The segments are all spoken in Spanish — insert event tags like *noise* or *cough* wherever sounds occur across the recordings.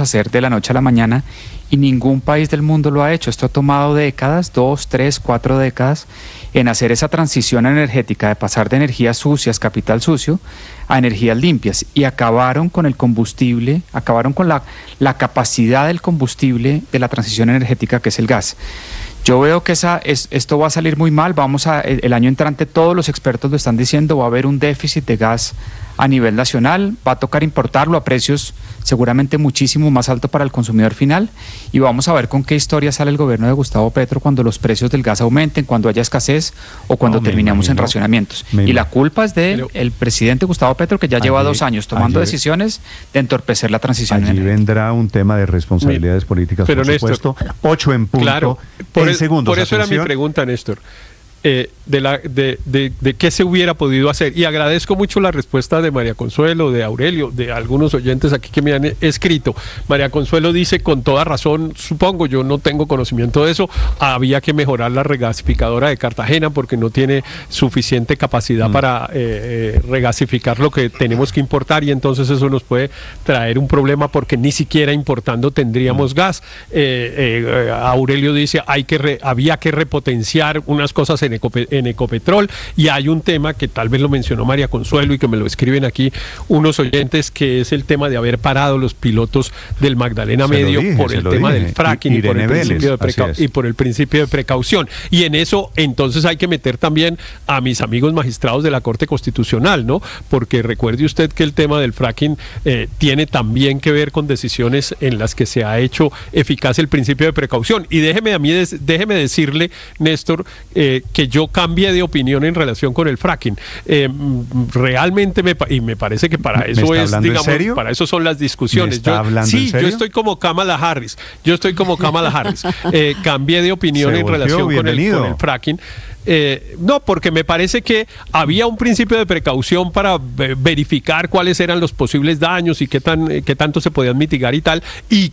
hacer de la noche a la mañana y ningún país del mundo lo ha hecho. Esto ha tomado décadas, dos, tres, cuatro décadas, en hacer esa transición energética de pasar de energías sucias, capital sucio, a energías limpias. Y acabaron con el combustible, acabaron con la, capacidad del combustible de la transición energética que es el gas. Yo veo que esto va a salir muy mal. Vamos a, el año entrante, todos los expertos lo están diciendo, va a haber un déficit de gas a nivel nacional, va a tocar importarlo a precios seguramente muchísimo más altos para el consumidor final y vamos a ver con qué historia sale el gobierno de Gustavo Petro cuando los precios del gas aumenten, cuando haya escasez o cuando terminemos en racionamientos. y la culpa es del el presidente Gustavo Petro que ya lleva dos años tomando decisiones de entorpecer la transición. Allí vendrá un tema de responsabilidades políticas, por supuesto. Ocho en punto. Claro, por, en por eso era mi pregunta, Néstor. Eh, de, la, de, de, qué se hubiera podido hacer. Y agradezco mucho la respuesta de María Consuelo, de Aurelio, de algunos oyentes aquí que me han escrito. María Consuelo dice con toda razón, supongo, yo no tengo conocimiento de eso, había que mejorar la regasificadora de Cartagena porque no tiene suficiente capacidad mm. para eh, eh, regasificar lo que tenemos que importar y entonces eso nos puede traer un problema porque ni siquiera importando tendríamos mm. gas. Aurelio dice, hay que había que repotenciar unas cosas en en, Ecopetrol. Y hay un tema que tal vez lo mencionó María Consuelo y que me lo escriben aquí unos oyentes, que es el tema de haber parado los pilotos del Magdalena Medio por el tema del fracking y, por el principio de y por el principio de precaución. Y en eso entonces hay que meter también a mis amigos magistrados de la Corte Constitucional, ¿no? Porque recuerde usted que el tema del fracking eh, tiene también que ver con decisiones en las que se ha hecho eficaz el principio de precaución. Y déjeme a mí, déjeme decirle, Néstor, eh, que yo cambie de opinión en relación con el fracking. Eh, realmente me, y me parece que para eso es, digamos, para eso son las discusiones. sí, yo estoy como Kamala Harris. Yo estoy como Kamala Harris. *laughs* Eh, cambié de opinión en relación con el, con el fracking. Eh, no, porque me parece que había un principio de precaución para verificar cuáles eran los posibles daños y qué, tan, qué tanto se podían mitigar y tal. Y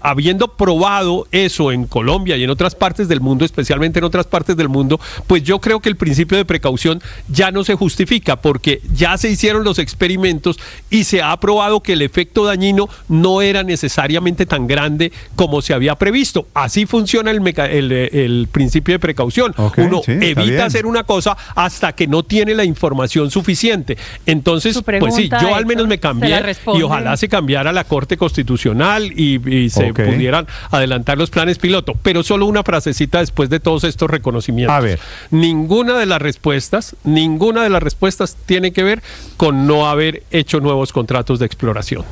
habiendo probado eso en Colombia y en otras partes del mundo, especialmente en otras partes del mundo, pues yo creo que el principio de precaución ya no se justifica porque ya se hicieron los experimentos y se ha probado que el efecto dañino no era necesariamente tan grande como se había previsto. Así funciona el, el, principio de precaución. Uno evita hacer una cosa hasta que no tiene la información suficiente. Entonces, pues sí, yo al menos me cambié y ojalá se cambiara la Corte Constitucional y, se pudieran adelantar los planes piloto. Pero solo una frasecita después de todos estos reconocimientos. A ver. Ninguna de las respuestas, ninguna de las respuestas tiene que ver con no haber hecho nuevos contratos de exploración.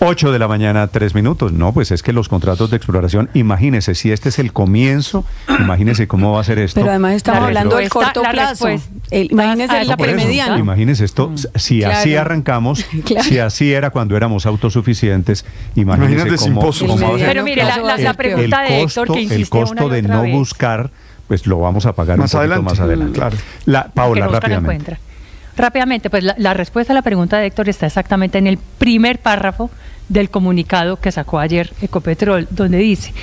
8 de la mañana, 3 minutos. No, pues es que los contratos de exploración, imagínese, si este es el comienzo, imagínese cómo va a ser esto. Pero además estamos hablando del corto plazo. imagínese la premediana. Imagínese esto, mm. si así arrangamos, *laughs* si así era cuando éramos autosuficientes, imagínese cómo, cómo Pero mire, la, pregunta de Héctor que El costo de no buscar, pues lo vamos a pagar más un adelante. más adelante. Claro. La, Paula, rápidamente. Rápidamente, pues la, respuesta a la pregunta de Héctor está exactamente en el primer párrafo del comunicado que sacó ayer Ecopetrol, donde dice,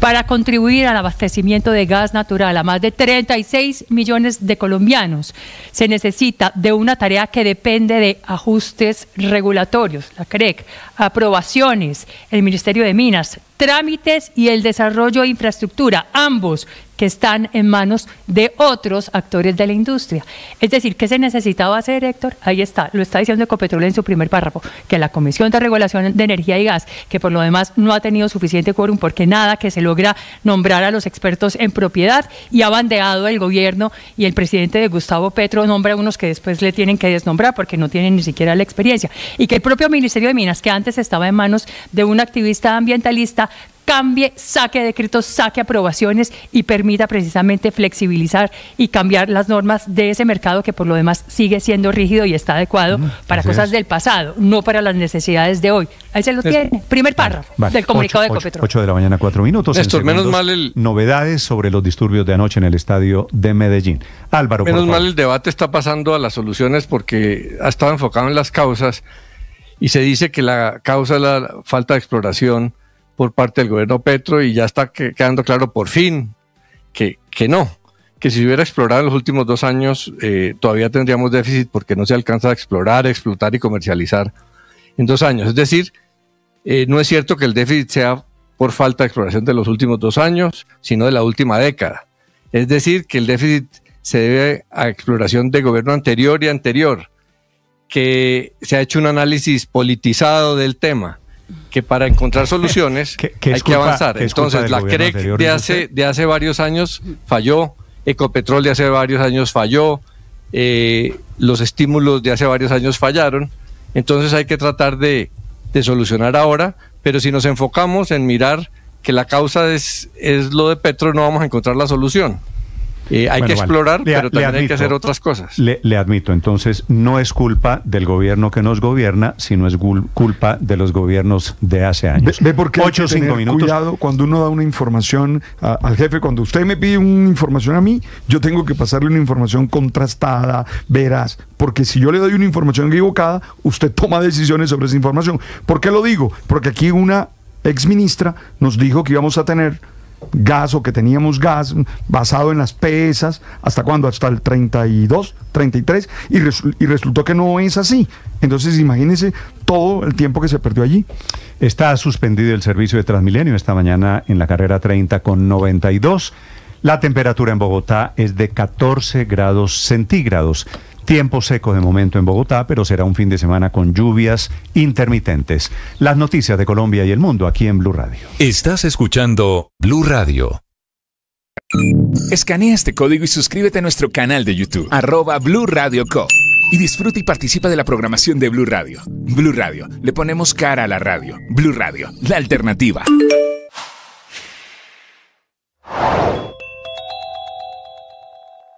para contribuir al abastecimiento de gas natural a más de 36 millones de colombianos, se necesita de una tarea que depende de ajustes regulatorios, la CREC, aprobaciones, el Ministerio de Minas, trámites y el desarrollo de infraestructura, ambos que están en manos de otros actores de la industria. Es decir, ¿qué se necesitaba hacer, Héctor? Ahí está, lo está diciendo Ecopetrol en su primer párrafo, que la Comisión de Regulación de Energía y Gas, que por lo demás no ha tenido suficiente quórum porque nada que se logra nombrar a los expertos en propiedad y ha bandeado el gobierno y el presidente de Gustavo Petro nombra a unos que después le tienen que desnombrar porque no tienen ni siquiera la experiencia. Y que el propio Ministerio de Minas, que antes estaba en manos de un activista ambientalista, cambie, saque decretos, saque aprobaciones y permita precisamente flexibilizar y cambiar las normas de ese mercado que por lo demás sigue siendo rígido y está adecuado mm, para cosas del pasado, no para las necesidades de hoy. Ahí se lo tiene. Primer párrafo del comunicado de Ecopetrol. 8 de la mañana, 4 minutos. Néstor, menos mal el... Novedades sobre los disturbios de anoche en el estadio de Medellín. Álvaro, Menos mal el debate está pasando a las soluciones porque ha estado enfocado en las causas y se dice que la causa es la falta de exploración por parte del gobierno Petro y ya está quedando claro por fin que, que no, que si se hubiera explorado en los últimos dos años eh, todavía tendríamos déficit porque no se alcanza a explorar, explotar y comercializar en dos años. Es decir, eh, no es cierto que el déficit sea por falta de exploración de los últimos dos años, sino de la última década. Es decir, que el déficit se debe a exploración de gobierno anterior y anterior, que se ha hecho un análisis politizado del tema, que para encontrar soluciones *laughs* hay que avanzar. Entonces, la CREC de hace, de hace varios años falló, Ecopetrol de hace varios años falló, eh, los estímulos de hace varios años fallaron, entonces hay que tratar de, de solucionar ahora, pero si nos enfocamos en mirar que la causa es, es lo de Petro, no vamos a encontrar la solución. Eh, hay que explorar, pero también hay que hacer otras cosas. Le, admito, entonces no es culpa del gobierno que nos gobierna, sino es culpa de los gobiernos de hace años. Ve, por qué hay que tener minutos. cuidado cuando uno da una información al jefe. Cuando usted me pide una información a mí, yo tengo que pasarle una información contrastada, veraz, porque si yo le doy una información equivocada, usted toma decisiones sobre esa información. ¿Por qué lo digo? Porque aquí una ex ministra nos dijo que íbamos a tener gas o que teníamos gas basado en las pesas, ¿hasta cuándo? Hasta el 32, 33, y, y resultó que no es así. Entonces imagínense todo el tiempo que se perdió allí. Está suspendido el servicio de Transmilenio esta mañana en la carrera 30 con 92. La temperatura en Bogotá es de 14 grados centígrados. Tiempo seco de momento en Bogotá, pero será un fin de semana con lluvias intermitentes. Las noticias de Colombia y el mundo aquí en Blue Radio. Estás escuchando Blue Radio. Escanea este código y suscríbete a nuestro canal de YouTube, arroba Blue Radio Co. Y disfruta y participa de la programación de Blue Radio. Blue Radio, le ponemos cara a la radio. Blue Radio, la alternativa.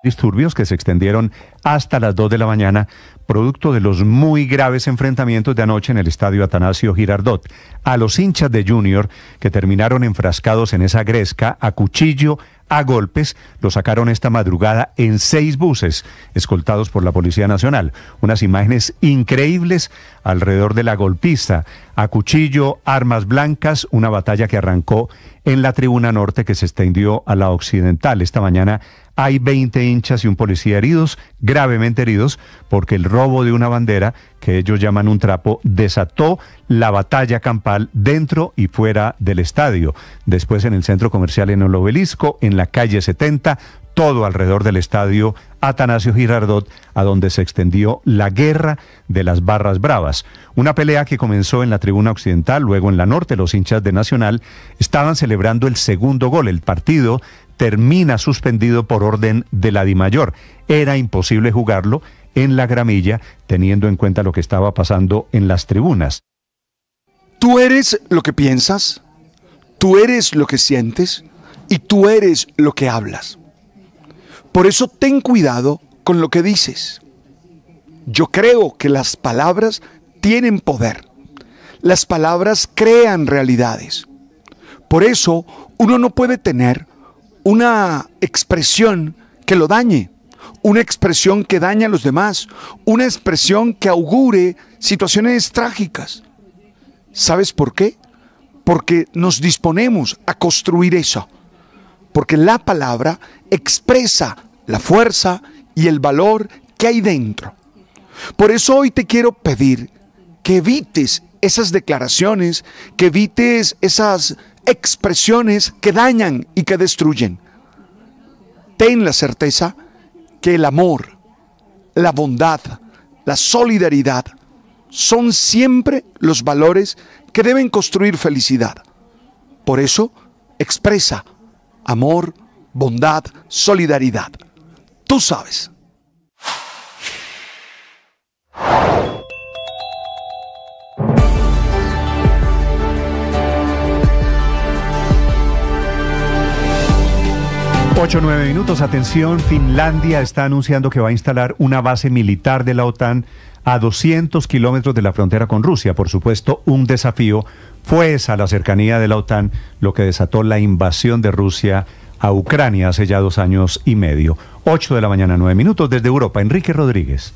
Disturbios que se extendieron hasta las 2 de la mañana, producto de los muy graves enfrentamientos de anoche en el estadio Atanasio Girardot. A los hinchas de Junior, que terminaron enfrascados en esa gresca, a cuchillo, a golpes, lo sacaron esta madrugada en seis buses, escoltados por la Policía Nacional. Unas imágenes increíbles alrededor de la golpista, a cuchillo, armas blancas, una batalla que arrancó en la tribuna norte que se extendió a la occidental. Esta mañana hay 20 hinchas y un policía heridos, gravemente heridos, porque el robo de una bandera, que ellos llaman un trapo, desató la batalla campal dentro y fuera del estadio. Después en el centro comercial en el obelisco, en la calle 70, todo alrededor del estadio Atanasio Girardot, a donde se extendió la guerra de las barras bravas. Una pelea que comenzó en la tribuna occidental, luego en la norte, los hinchas de Nacional estaban celebrando el segundo gol. El partido termina suspendido por orden de la DIMAYOR. Era imposible jugarlo en la gramilla teniendo en cuenta lo que estaba pasando en las tribunas. Tú eres lo que piensas, tú eres lo que sientes y tú eres lo que hablas. Por eso ten cuidado con lo que dices. Yo creo que las palabras tienen poder. Las palabras crean realidades. Por eso uno no puede tener una expresión que lo dañe, una expresión que daña a los demás, una expresión que augure situaciones trágicas. ¿Sabes por qué? Porque nos disponemos a construir eso. Porque la palabra expresa la fuerza y el valor que hay dentro. Por eso hoy te quiero pedir que evites esas declaraciones, que evites esas expresiones que dañan y que destruyen. Ten la certeza que el amor, la bondad, la solidaridad son siempre los valores que deben construir felicidad. Por eso, expresa amor, bondad, solidaridad. Tú sabes. Ocho, nueve minutos. Atención, Finlandia está anunciando que va a instalar una base militar de la OTAN a 200 kilómetros de la frontera con Rusia. Por supuesto, un desafío fue esa la cercanía de la OTAN lo que desató la invasión de Rusia a Ucrania hace ya dos años y medio. Ocho de la mañana, nueve minutos desde Europa. Enrique Rodríguez.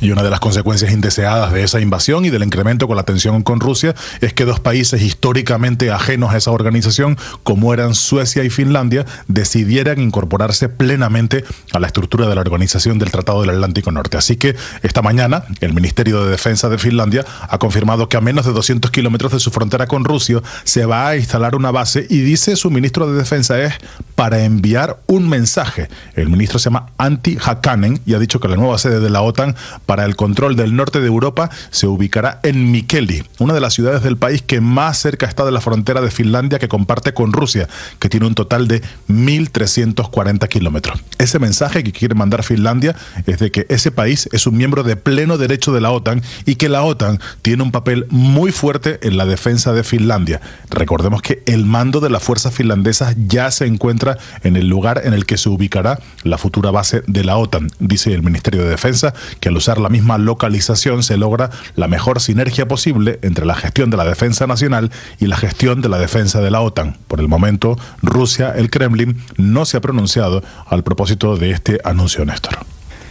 Y una de las consecuencias indeseadas de esa invasión y del incremento con la tensión con Rusia es que dos países históricamente ajenos a esa organización, como eran Suecia y Finlandia, decidieran incorporarse plenamente a la estructura de la Organización del Tratado del Atlántico Norte. Así que esta mañana el Ministerio de Defensa de Finlandia ha confirmado que a menos de 200 kilómetros de su frontera con Rusia se va a instalar una base y dice su ministro de Defensa es para enviar un mensaje. El ministro se llama Antti Hakanen y ha dicho que la nueva sede de la OTAN para el control del norte de Europa se ubicará en Mikeli, una de las ciudades del país que más cerca está de la frontera de Finlandia que comparte con Rusia, que tiene un total de 1.340 kilómetros. Ese mensaje que quiere mandar Finlandia es de que ese país es un miembro de pleno derecho de la OTAN y que la OTAN tiene un papel muy fuerte en la defensa de Finlandia. Recordemos que el mando de las fuerzas finlandesas ya se encuentra en el lugar en el que se ubicará la futura base de la OTAN, dice el Ministerio de Defensa, que al usar la misma localización se logra la mejor sinergia posible entre la gestión de la defensa nacional y la gestión de la defensa de la OTAN. Por el momento, Rusia, el Kremlin, no se ha pronunciado al propósito de este anuncio, Néstor.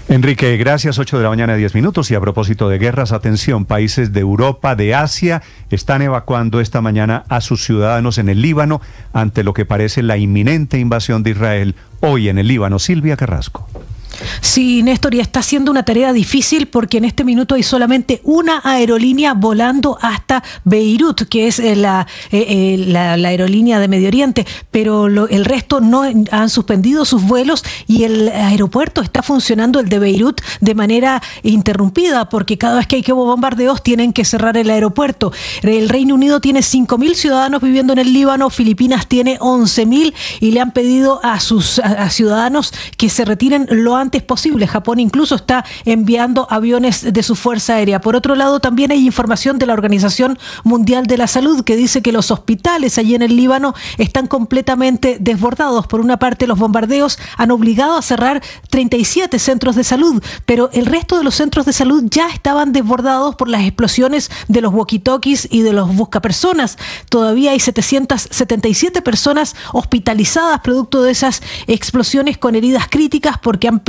Enrique, gracias. 8 de la mañana, 10 minutos. Y a propósito de guerras, atención, países de Europa, de Asia, están evacuando esta mañana a sus ciudadanos en el Líbano ante lo que parece la inminente invasión de Israel hoy en el Líbano. Silvia Carrasco. Sí, Néstor, y está haciendo una tarea difícil porque en este minuto hay solamente una aerolínea volando hasta Beirut, que es eh, eh, eh, la, aerolínea de Medio Oriente, pero el resto no han suspendido sus vuelos y el aeropuerto está funcionando, el de Beirut, de manera interrumpida porque cada vez que hay que bombardeos tienen que cerrar el aeropuerto. El Reino Unido tiene 5.000 ciudadanos viviendo en el Líbano, Filipinas tiene 11.000 y le han pedido a sus ciudadanos que se retiren lo antes antes posible. Japón incluso está enviando aviones de su Fuerza Aérea. Por otro lado, también hay información de la Organización Mundial de la Salud que dice que los hospitales allí en el Líbano están completamente desbordados. Por una parte, los bombardeos han obligado a cerrar 37 centros de salud, pero el resto de los centros de salud ya estaban desbordados por las explosiones de los walkie-talkies y de los buscapersonas. Todavía hay 777 personas hospitalizadas producto de esas explosiones con heridas críticas porque han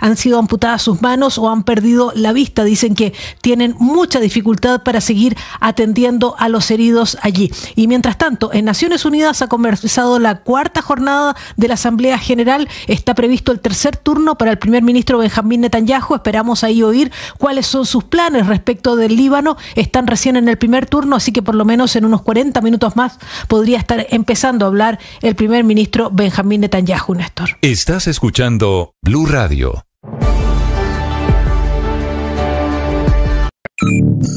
han sido amputadas sus manos o han perdido la vista. Dicen que tienen mucha dificultad para seguir atendiendo a los heridos allí. Y mientras tanto, en Naciones Unidas ha comenzado la cuarta jornada de la Asamblea General. Está previsto el tercer turno para el primer ministro Benjamín Netanyahu. Esperamos ahí oír cuáles son sus planes respecto del Líbano. Están recién en el primer turno, así que por lo menos en unos 40 minutos más podría estar empezando a hablar el primer ministro Benjamín Netanyahu, Néstor. Estás escuchando Blue Radio.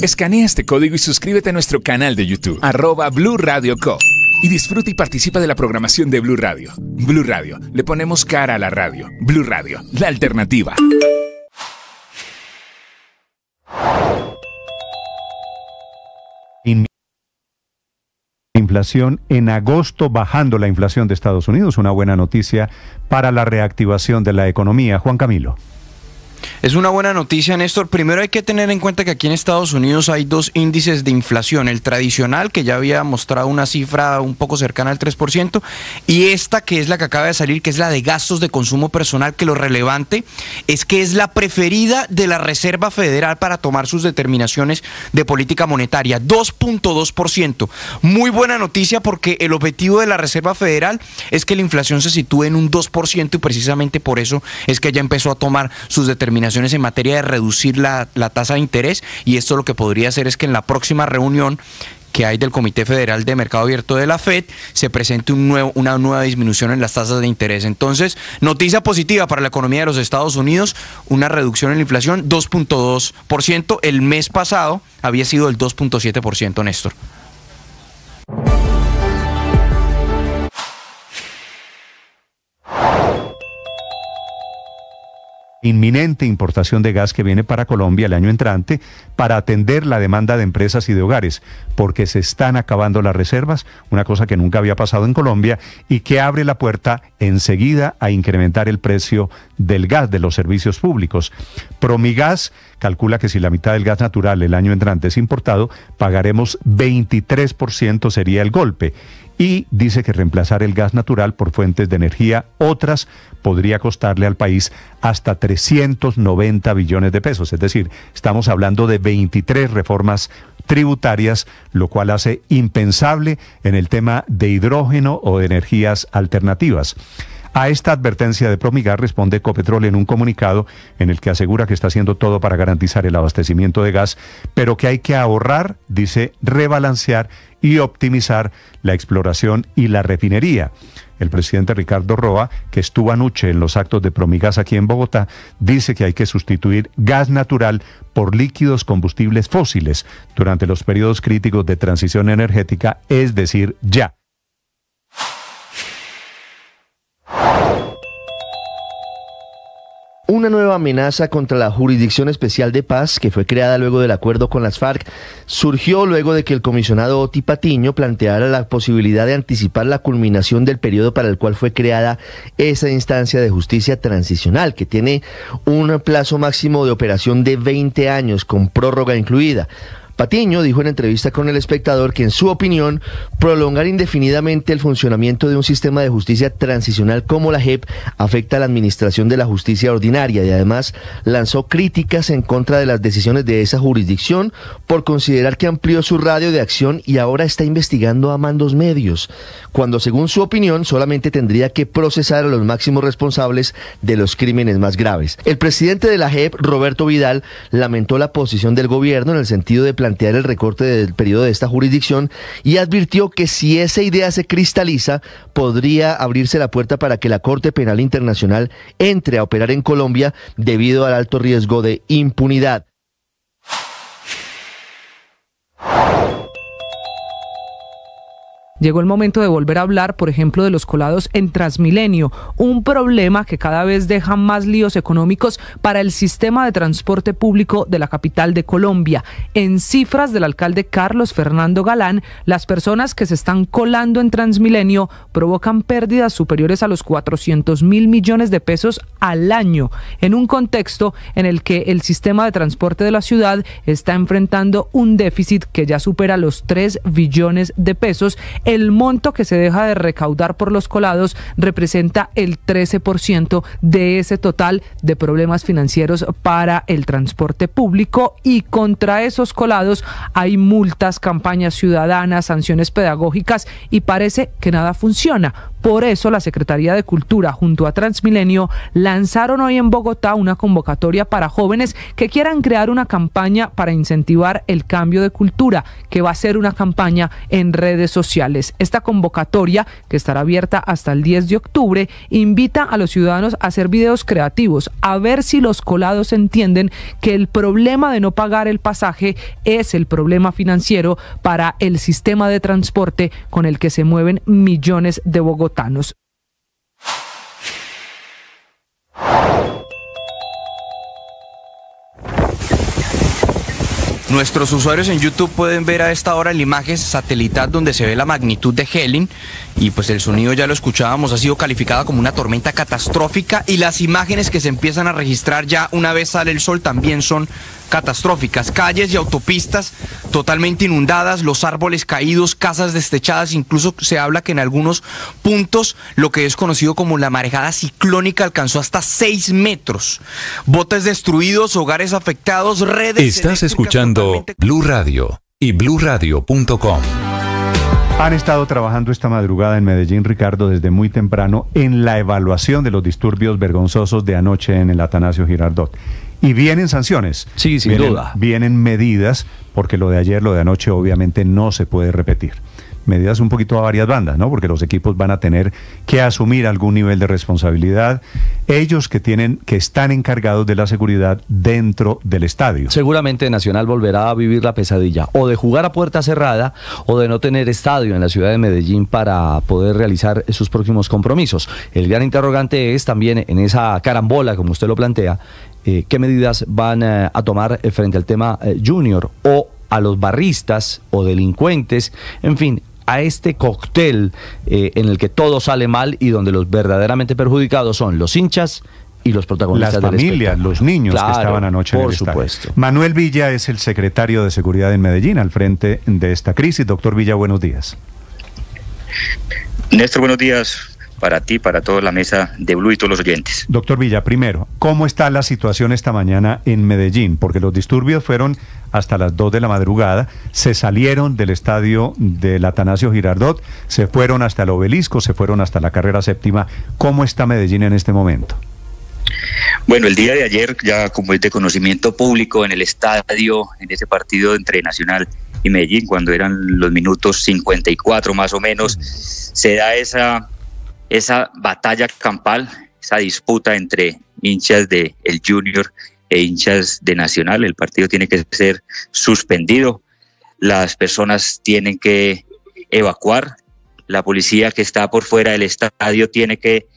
Escanea este código y suscríbete a nuestro canal de YouTube, arroba Blue Radio Co. Y disfruta y participa de la programación de Blue Radio. Blue Radio, le ponemos cara a la radio. Blue Radio, la alternativa. Inflación en agosto bajando la inflación de Estados Unidos, una buena noticia para la reactivación de la economía. Juan Camilo. Es una buena noticia, Néstor. Primero hay que tener en cuenta que aquí en Estados Unidos hay dos índices de inflación. El tradicional, que ya había mostrado una cifra un poco cercana al 3%, y esta que es la que acaba de salir, que es la de gastos de consumo personal, que lo relevante es que es la preferida de la Reserva Federal para tomar sus determinaciones de política monetaria. 2.2%. Muy buena noticia porque el objetivo de la Reserva Federal es que la inflación se sitúe en un 2% y precisamente por eso es que ya empezó a tomar sus determinaciones en materia de reducir la, tasa de interés y esto lo que podría hacer es que en la próxima reunión que hay del Comité Federal de Mercado Abierto de la Fed, se presente un nuevo, una nueva disminución en las tasas de interés. Entonces, noticia positiva para la economía de los Estados Unidos, una reducción en la inflación 2.2%. El mes pasado había sido el 2.7%, Néstor. Inminente importación de gas que viene para Colombia el año entrante para atender la demanda de empresas y de hogares, porque se están acabando las reservas, una cosa que nunca había pasado en Colombia y que abre la puerta enseguida a incrementar el precio del gas de los servicios públicos. Promigas calcula que si la mitad del gas natural el año entrante es importado, pagaremos 23% sería el golpe. Y dice que reemplazar el gas natural por fuentes de energía otras podría costarle al país hasta 390 billones de pesos. Es decir, estamos hablando de 23 reformas tributarias, lo cual hace impensable en el tema de hidrógeno o de energías alternativas. A esta advertencia de Promigar responde Ecopetrol en un comunicado en el que asegura que está haciendo todo para garantizar el abastecimiento de gas, pero que hay que ahorrar, dice, rebalancear y optimizar la exploración y la refinería. El presidente Ricardo Roa, que estuvo anoche en los actos de Promigas aquí en Bogotá, dice que hay que sustituir gas natural por líquidos combustibles fósiles durante los periodos críticos de transición energética, es decir, ya. Una nueva amenaza contra la Jurisdicción Especial de Paz, que fue creada luego del acuerdo con las FARC, surgió luego de que el comisionado Oti Patiño planteara la posibilidad de anticipar la culminación del periodo para el cual fue creada esa instancia de justicia transicional, que tiene un plazo máximo de operación de 20 años, con prórroga incluida. Patiño dijo en entrevista con el espectador que en su opinión prolongar indefinidamente el funcionamiento de un sistema de justicia transicional como la JEP afecta a la administración de la justicia ordinaria y además lanzó críticas en contra de las decisiones de esa jurisdicción por considerar que amplió su radio de acción y ahora está investigando a mandos medios, cuando según su opinión solamente tendría que procesar a los máximos responsables de los crímenes más graves. El presidente de la JEP, Roberto Vidal, lamentó la posición del gobierno en el sentido de plantear el recorte del periodo de esta jurisdicción y advirtió que si esa idea se cristaliza, podría abrirse la puerta para que la Corte Penal Internacional entre a operar en Colombia debido al alto riesgo de impunidad. Llegó el momento de volver a hablar, por ejemplo, de los colados en Transmilenio, un problema que cada vez deja más líos económicos para el sistema de transporte público de la capital de Colombia. En cifras del alcalde Carlos Fernando Galán, las personas que se están colando en Transmilenio provocan pérdidas superiores a los 400 mil millones de pesos al año, en un contexto en el que el sistema de transporte de la ciudad está enfrentando un déficit que ya supera los 3 billones de pesos el monto que se deja de recaudar por los colados representa el 13% de ese total de problemas financieros para el transporte público y contra esos colados hay multas, campañas ciudadanas, sanciones pedagógicas y parece que nada funciona. Por eso la Secretaría de Cultura junto a Transmilenio lanzaron hoy en Bogotá una convocatoria para jóvenes que quieran crear una campaña para incentivar el cambio de cultura, que va a ser una campaña en redes sociales. Esta convocatoria, que estará abierta hasta el 10 de octubre, invita a los ciudadanos a hacer videos creativos, a ver si los colados entienden que el problema de no pagar el pasaje es el problema financiero para el sistema de transporte con el que se mueven millones de Bogotá Nuestros usuarios en YouTube pueden ver a esta hora la imagen satelital donde se ve la magnitud de Helen y pues el sonido ya lo escuchábamos, ha sido calificada como una tormenta catastrófica y las imágenes que se empiezan a registrar ya una vez sale el sol también son catastróficas. Calles y autopistas totalmente inundadas, los árboles caídos, casas destechadas, incluso se habla que en algunos puntos lo que es conocido como la marejada ciclónica alcanzó hasta 6 metros. Botes destruidos, hogares afectados, redes... Estás escuchando Blue Radio y bluradio.com. Han estado trabajando esta madrugada en Medellín, Ricardo, desde muy temprano en la evaluación de los disturbios vergonzosos de anoche en el Atanasio Girardot. Y vienen sanciones. Sí, sin duda. Vienen medidas, porque lo de ayer, lo de anoche, obviamente no se puede repetir. Medidas un poquito a varias bandas, ¿no? Porque los equipos van a tener que asumir algún nivel de responsabilidad. Ellos que tienen, que están encargados de la seguridad dentro del estadio. Seguramente Nacional volverá a vivir la pesadilla, o de jugar a puerta cerrada, o de no tener estadio en la ciudad de Medellín para poder realizar sus próximos compromisos. El gran interrogante es también en esa carambola, como usted lo plantea, eh, qué medidas van eh, a tomar eh, frente al tema junior o a los barristas o delincuentes, en fin, a este cóctel en el que todo sale mal y donde los verdaderamente perjudicados son los hinchas, y los protagonistas Las familias, los niños que estaban anoche por en el supuesto. Manuel Villa es el secretario de Seguridad en Medellín al frente de esta crisis. Doctor Villa, buenos días. Néstor, buenos días para ti, para toda la mesa de Blue y todos los oyentes. Doctor Villa, primero, ¿cómo está la situación esta mañana en Medellín? Porque los disturbios fueron hasta las 2 de la madrugada, se salieron del estadio del Atanasio Girardot, se fueron hasta el obelisco, se fueron hasta la carrera séptima. ¿Cómo está Medellín en este momento? Bueno, el día de ayer, ya como es de conocimiento público, en el estadio, en ese partido entre Nacional y Medellín, cuando eran los minutos 54 más o menos, se da esa esa batalla campal, esa disputa entre hinchas de el Junior e hinchas de Nacional. El partido tiene que ser suspendido. Las personas tienen que evacuar. La policía que está por fuera del estadio tiene que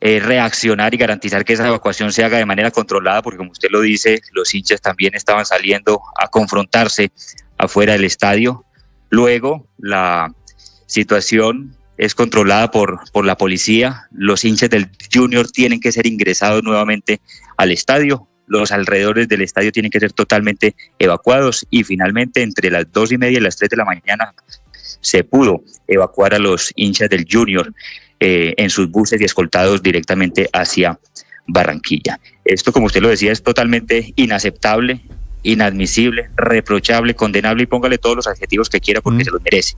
eh, reaccionar y garantizar que esa evacuación se haga de manera controlada, porque como usted lo dice, los hinchas también estaban saliendo a confrontarse afuera del estadio. Luego, la situación es controlada por, por la policía. Los hinchas del Junior tienen que ser ingresados nuevamente al estadio. Los alrededores del estadio tienen que ser totalmente evacuados y finalmente entre las dos y media y las tres de la mañana se pudo evacuar a los hinchas del Junior eh, en sus buses y escoltados directamente hacia Barranquilla. Esto, como usted lo decía, es totalmente inaceptable, inadmisible, reprochable, condenable y póngale todos los adjetivos que quiera porque se los merece.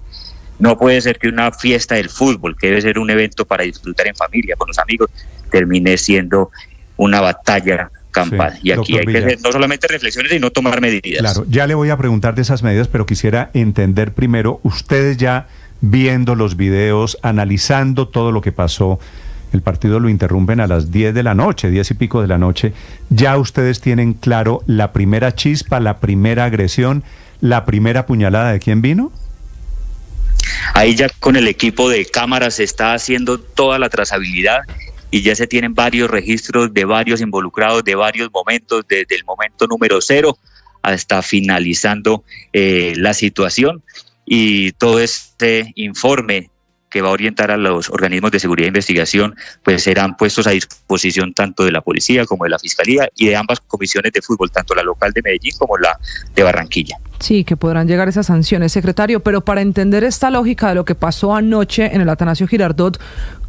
No puede ser que una fiesta del fútbol, que debe ser un evento para disfrutar en familia, con los amigos, termine siendo una batalla campal. y aquí hay que hacer no solamente reflexiones, sino tomar medidas. Claro, ya le voy a preguntar de esas medidas, pero quisiera entender primero, ustedes ya viendo los videos, analizando todo lo que pasó, el partido lo interrumpen a las 10 de la noche, 10 y pico de la noche, ya ustedes tienen claro la primera chispa, la primera agresión, la primera puñalada de quién vino? Ahí ya con el equipo de cámaras se está haciendo toda la trazabilidad y ya se tienen varios registros de varios involucrados, de varios momentos, desde el momento número cero hasta finalizando eh, la situación. Y todo este informe que va a orientar a los organismos de seguridad e investigación, pues serán puestos a disposición tanto de la policía como de la fiscalía y de ambas comisiones de fútbol, tanto la local de Medellín como la de Barranquilla. Sí, que podrán llegar esas sanciones, secretario, pero para entender esta lógica de lo que pasó anoche en el Atanasio Girardot,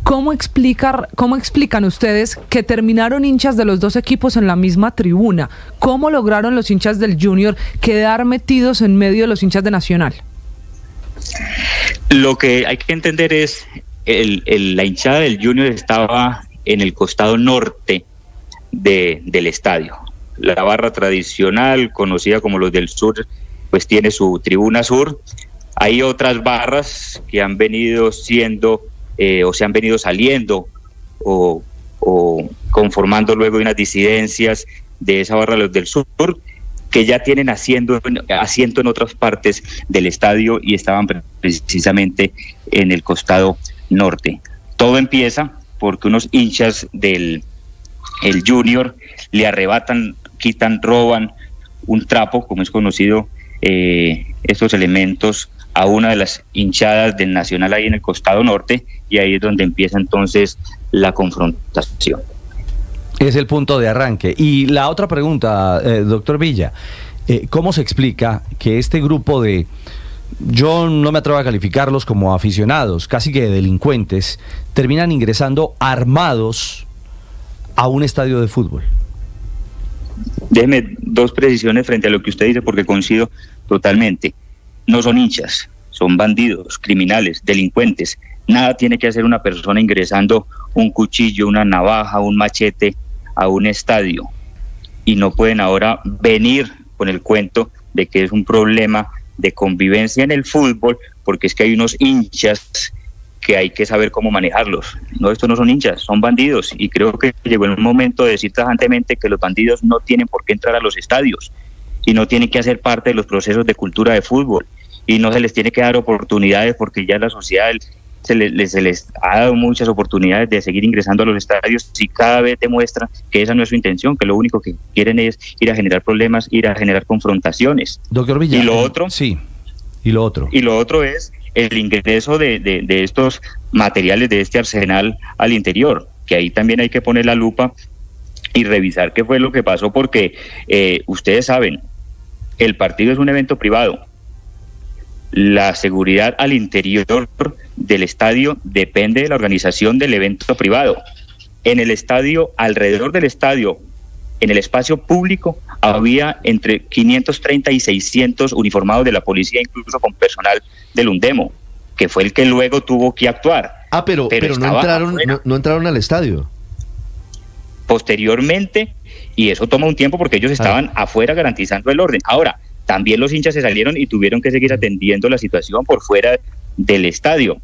¿cómo, explicar, ¿cómo explican ustedes que terminaron hinchas de los dos equipos en la misma tribuna? ¿Cómo lograron los hinchas del Junior quedar metidos en medio de los hinchas de Nacional? Lo que hay que entender es, el, la hinchada del Junior estaba en el costado norte de, del estadio. La barra tradicional, conocida como los del sur, pues tiene su tribuna sur. Hay otras barras que han venido siendo eh, o se han venido saliendo o, conformando luego unas disidencias de esa barra los del sur que ya tienen asiento, asiento en otras partes del estadio y estaban precisamente en el costado norte. Todo empieza porque unos hinchas del el Junior le arrebatan, quitan, roban un trapo, como es conocido, eh, estos elementos a una de las hinchadas del Nacional ahí en el costado norte y ahí es donde empieza entonces la confrontación. Es el punto de arranque. Y la otra pregunta, eh, doctor Villa, eh, ¿cómo se explica que este grupo de, yo no me atrevo a calificarlos como aficionados, casi que delincuentes, terminan ingresando armados a un estadio de fútbol? Déjeme dos precisiones frente a lo que usted dice porque coincido totalmente. No son hinchas, son bandidos, criminales, delincuentes. Nada tiene que hacer una persona ingresando un cuchillo, una navaja, un machete a un estadio y no pueden ahora venir con el cuento de que es un problema de convivencia en el fútbol, porque es que hay unos hinchas que hay que saber cómo manejarlos. No, estos no son hinchas, son bandidos. Y creo que llegó el momento de decir tajantemente que los bandidos no tienen por qué entrar a los estadios y no tienen que hacer parte de los procesos de cultura de fútbol. Y no se les tiene que dar oportunidades porque ya la sociedad se les, se les ha dado muchas oportunidades de seguir ingresando a los estadios y cada vez demuestra que esa no es su intención, que lo único que quieren es ir a generar problemas, ir a generar confrontaciones. Doctor Villa. Y lo otro. Sí. Y lo otro. Y lo otro es el ingreso de, de estos materiales, de este arsenal al interior, que ahí también hay que poner la lupa y revisar qué fue lo que pasó, porque eh, ustedes saben, el partido es un evento privado. La seguridad al interior del estadio depende de la organización del evento privado. En el estadio, alrededor del estadio, en el espacio público, había entre 530 y 600 uniformados de la policía, incluso con personal del UNDEMO, que fue el que luego tuvo que actuar. Ah, pero, pero, no, entraron, no entraron al estadio posteriormente y eso toma un tiempo porque ellos estaban afuera garantizando el orden. Ahora, también los hinchas se salieron y tuvieron que seguir atendiendo la situación por fuera del estadio.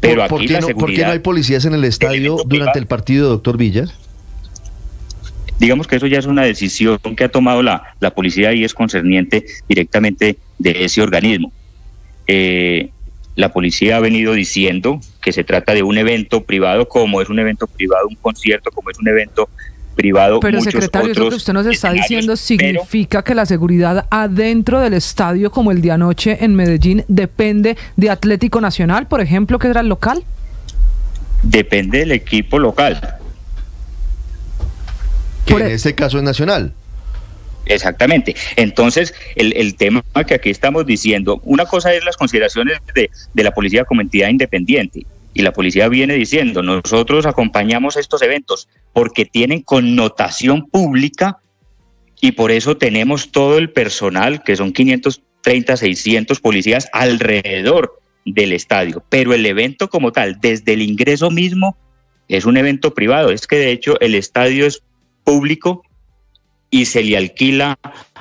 Pero ¿Por, aquí qué, no, ¿por qué no hay policías en el estadio durante el partido, doctor Villas? Digamos que eso ya es una decisión que ha tomado la, la policía y es concerniente directamente de ese organismo. Eh, la policía ha venido diciendo que se trata de un evento privado, como es un evento privado, un concierto, como es un evento privado. Pero secretario, eso que usted nos está diciendo significa que la seguridad adentro del estadio, como el de anoche en Medellín, depende de Atlético Nacional, por ejemplo, que era el local. Depende del equipo local. Que en este caso es Nacional. Exactamente. Entonces, el, el, tema que aquí estamos diciendo, una cosa es las consideraciones de, de, la policía como entidad independiente, y la policía viene diciendo, nosotros acompañamos estos eventos porque tienen connotación pública y por eso tenemos todo el personal, que son 530, 600 policías alrededor del estadio. Pero el evento como tal, desde el ingreso mismo, es un evento privado. Es que de hecho el estadio es público y se le alquila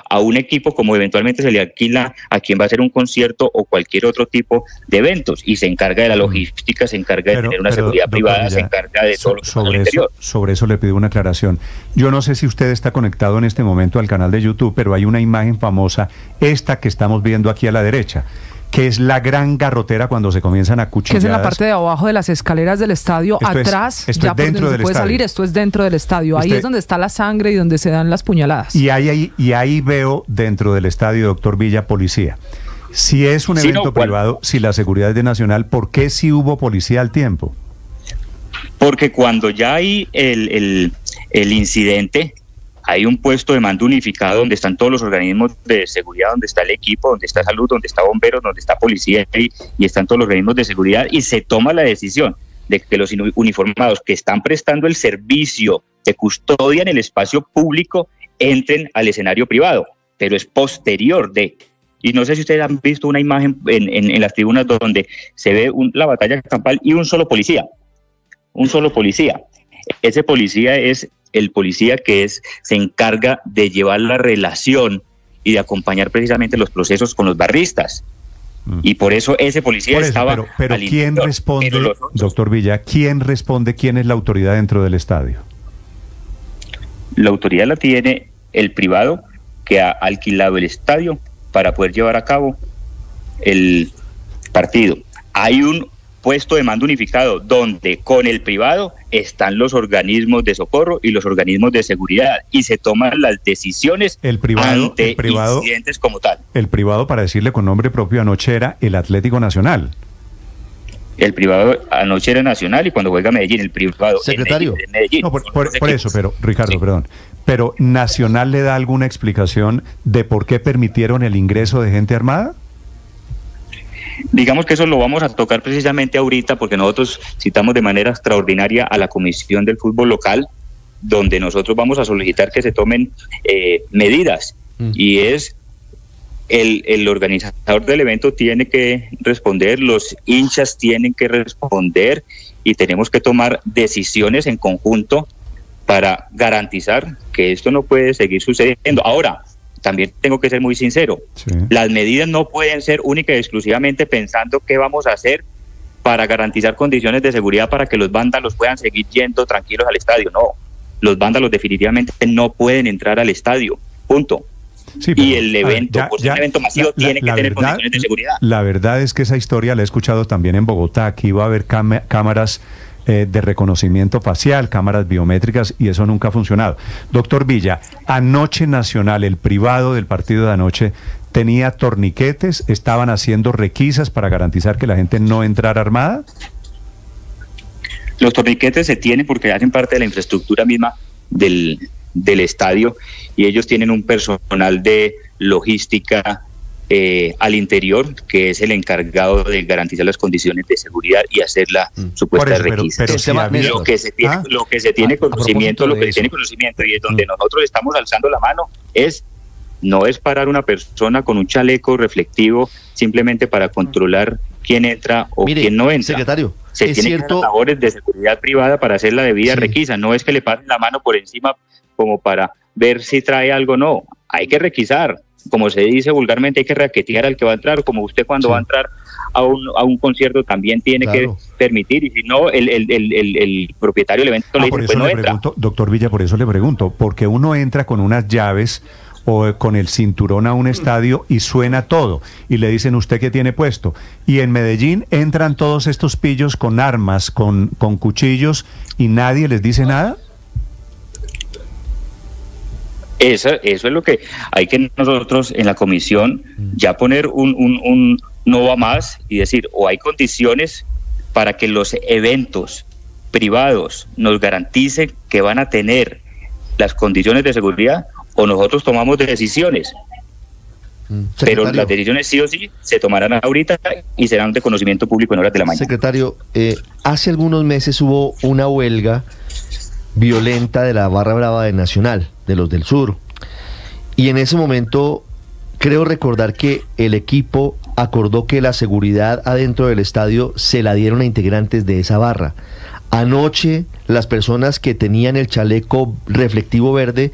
a un equipo como eventualmente se le alquila a quien va a hacer un concierto o cualquier otro tipo de eventos y se encarga de la logística, se encarga de tener una seguridad privada, se encarga de todo lo que sobre eso, Sobre eso le pido una aclaración. Yo no sé si usted está conectado en este momento al canal de YouTube, pero hay una imagen famosa, esta que estamos viendo aquí a la derecha que es la gran garrotera cuando se comienzan a cuchillar. Que es en la parte de abajo de las escaleras del estadio, atrás, ya dentro por donde se puede salir, esto es dentro del estadio. ahí es donde está la sangre y donde se dan las puñaladas. Y ahí, y ahí veo dentro del estadio, doctor Villa, policía. Si es un evento privado, si la seguridad es de Nacional, ¿por qué si hubo policía al tiempo? Porque cuando ya hay el, el, el incidente, hay un puesto de mando unificado donde están todos los organismos de seguridad, donde está el equipo, donde está salud, donde está bomberos, donde está policía y, están todos los organismos de seguridad y se toma la decisión de que los uniformados que están prestando el servicio de custodia en el espacio público entren al escenario privado, pero es posterior de. Y no sé si ustedes han visto una imagen en, en, las tribunas donde se ve la batalla campal y un solo policía, un solo policía. Ese policía es el policía que es, se encarga de llevar la relación y de acompañar precisamente los procesos con los barristas. Mm. Y por eso ese policía estaba. Pero, pero ¿quién responde, doctor Villa, quién responde, quién es la autoridad dentro del estadio? La autoridad la tiene el privado que ha alquilado el estadio para poder llevar a cabo el partido. Hay un puesto de mando unificado, donde con el privado están los organismos de socorro y los organismos de seguridad y se toman las decisiones el privado, ante el privado, incidentes como tal. El privado, para decirle con nombre propio anoche, era el Atlético Nacional. El privado anoche era Nacional y cuando juega Medellín, el privado Secretario. En Medellín, no, por, por, por eso, pero Ricardo, sí. perdón. Pero ¿Nacional le da alguna explicación de por qué permitieron el ingreso de gente armada? Digamos que eso lo vamos a tocar precisamente ahorita porque nosotros citamos de manera extraordinaria a la Comisión del Fútbol Local, donde nosotros vamos a solicitar que se tomen eh, medidas mm. y es el, el, organizador del evento tiene que responder, los hinchas tienen que responder y tenemos que tomar decisiones en conjunto para garantizar que esto no puede seguir sucediendo. Ahora, también tengo que ser muy sincero, sí. las medidas no pueden ser única y exclusivamente pensando qué vamos a hacer para garantizar condiciones de seguridad para que los vándalos puedan seguir yendo tranquilos al estadio. No, los vándalos definitivamente no pueden entrar al estadio. Punto. Sí, pero, y el evento, ya, pues ya, un evento masivo, la, tiene la, que tener verdad, condiciones de seguridad. La verdad es que esa historia la he escuchado también en Bogotá. Aquí va a haber cámaras eh, de reconocimiento facial, cámaras biométricas y eso nunca ha funcionado. Doctor Villa, anoche Nacional, el privado del partido de anoche, tenía torniquetes, estaban haciendo requisas para garantizar que la gente no entrara armada. Los torniquetes se tienen porque hacen parte de la infraestructura misma del, del estadio y ellos tienen un personal de logística eh, al interior, que es el encargado de garantizar las condiciones de seguridad y hacer la mm. supuesta requisa. lo, que se tiene, lo que se tiene conocimiento, lo que se tiene conocimiento y es donde mm. nosotros estamos alzando la mano es no es parar una persona con un chaleco reflectivo simplemente para controlar quién entra o quién no entra. Secretario, se tiene cierto... que labores de seguridad privada para hacer la debida requisa. No es que le pasen la mano por encima como para ver si trae algo, no. Hay que requisar. Como se dice vulgarmente, hay que raquetear al que va a entrar, como usted cuando va a entrar a un, a un concierto también tiene que permitir, y si no, el, el, el, el propietario del evento le ah, dice, pues no entra. doctor Villa, por eso le pregunto, porque uno entra con unas llaves o con el cinturón a un estadio y suena todo y le dicen usted qué tiene puesto. Y en Medellín entran todos estos pillos con armas, con, con cuchillos y nadie les dice nada. Eso, eso es lo que hay que nosotros en la comisión ya poner un, un, un no va más y decir, o hay condiciones para que los eventos privados nos garanticen que van a tener las condiciones de seguridad o nosotros tomamos decisiones. Mm, Pero las decisiones sí o sí se tomarán ahorita y serán de conocimiento público en horas de la mañana. Secretario, eh, hace algunos meses hubo una huelga violenta de la barra brava de Nacional, de los del sur. Y en ese momento creo recordar que el equipo acordó que la seguridad adentro del estadio se la dieron a integrantes de esa barra. Anoche las personas que tenían el chaleco reflectivo verde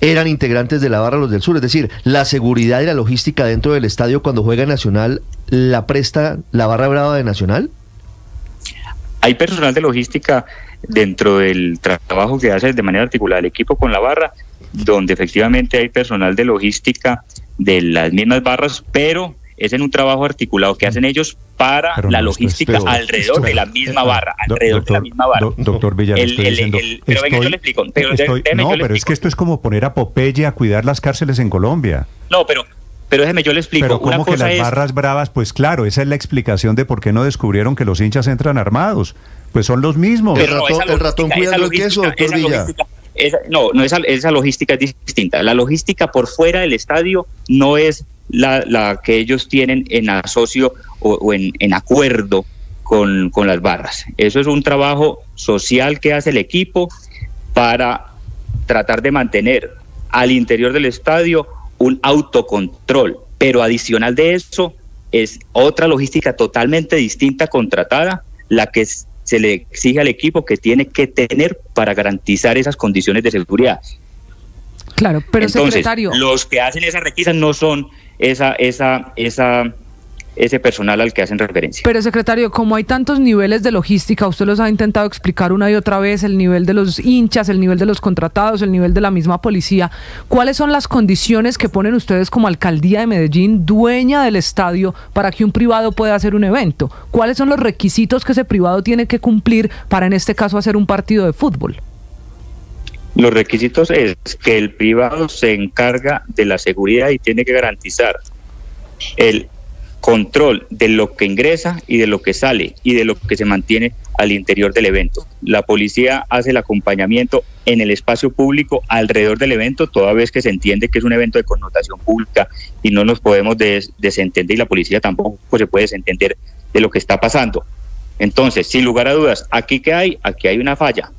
eran integrantes de la barra Los del Sur. Es decir, la seguridad y la logística dentro del estadio cuando juega Nacional, ¿la presta la barra brava de Nacional? Hay personal de logística dentro del trabajo que hace de manera articulada el equipo con la barra, donde efectivamente hay personal de logística de las mismas barras, pero es en un trabajo articulado que hacen ellos para la logística alrededor de la misma barra, alrededor de la misma barra. doctor Villar, estoy diciendo, pero venga, yo le explico. no, pero es que esto es como poner a Popeye a cuidar las cárceles en Colombia. No, pero pero déjeme, yo le explico. Pero como que las barras bravas, pues claro, esa es la explicación de por qué no descubrieron que los hinchas entran armados. Pues son los mismos. el ratón, el ratón cuidando el queso, doctor Villar. no, no esa, esa logística es distinta. La logística por fuera del estadio no es la, que ellos tienen en asocio o, en, acuerdo con, con las barras. Eso es un trabajo social que hace el equipo para tratar de mantener al interior del estadio un autocontrol, pero adicional de eso es otra logística totalmente distinta contratada, la que se le exige al equipo que tiene que tener para garantizar esas condiciones de seguridad. Claro, pero secretario. Los que hacen esas requisas no son esa, esa, esa, ese personal al que hacen referencia. Pero secretario, como hay tantos niveles de logística, usted los ha intentado explicar una y otra vez, el nivel de los hinchas, el nivel de los contratados, el nivel de la misma policía, ¿cuáles son las condiciones que ponen ustedes como alcaldía de Medellín, dueña del estadio, para que un privado pueda hacer un evento? ¿Cuáles son los requisitos que ese privado tiene que cumplir para en este caso hacer un partido de fútbol? Los requisitos es que el privado se encarga de la seguridad y tiene que garantizar el control de lo que ingresa y de lo que sale y de lo que se mantiene al interior del evento. La policía hace el acompañamiento en el espacio público alrededor del evento, toda vez que se entiende que es un evento de connotación pública y no nos podemos desentender y la policía tampoco se puede desentender de lo que está pasando. Entonces, sin lugar a dudas, aquí que hay, aquí hay una falla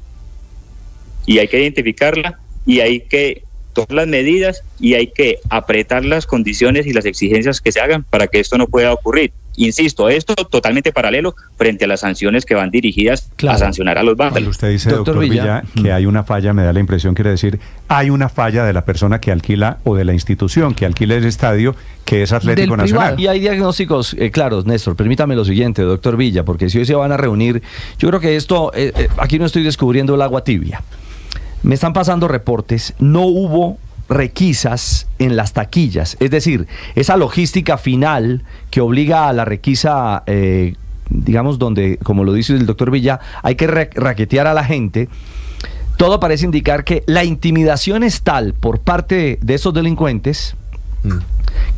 y hay que identificarla y hay que tomar las medidas y hay que apretar las condiciones y las exigencias que se hagan para que esto no pueda ocurrir. Insisto, esto totalmente paralelo frente a las sanciones que van dirigidas a sancionar a los bancos. usted dice, doctor, Villa, que hay una falla, me da la impresión, quiere decir, hay una falla de la persona que alquila o de la institución que alquila el estadio, que es Atlético Nacional. Y hay diagnósticos eh, claros, Néstor. Permítame lo siguiente, doctor Villa, porque si hoy se van a reunir, yo creo que esto, eh, eh, aquí no estoy descubriendo el agua tibia. Me están pasando reportes, no hubo requisas en las taquillas, es decir, esa logística final que obliga a la requisa, eh, digamos, donde, como lo dice el doctor Villa, hay que raquetear a la gente. Todo parece indicar que la intimidación es tal por parte de esos delincuentes mm.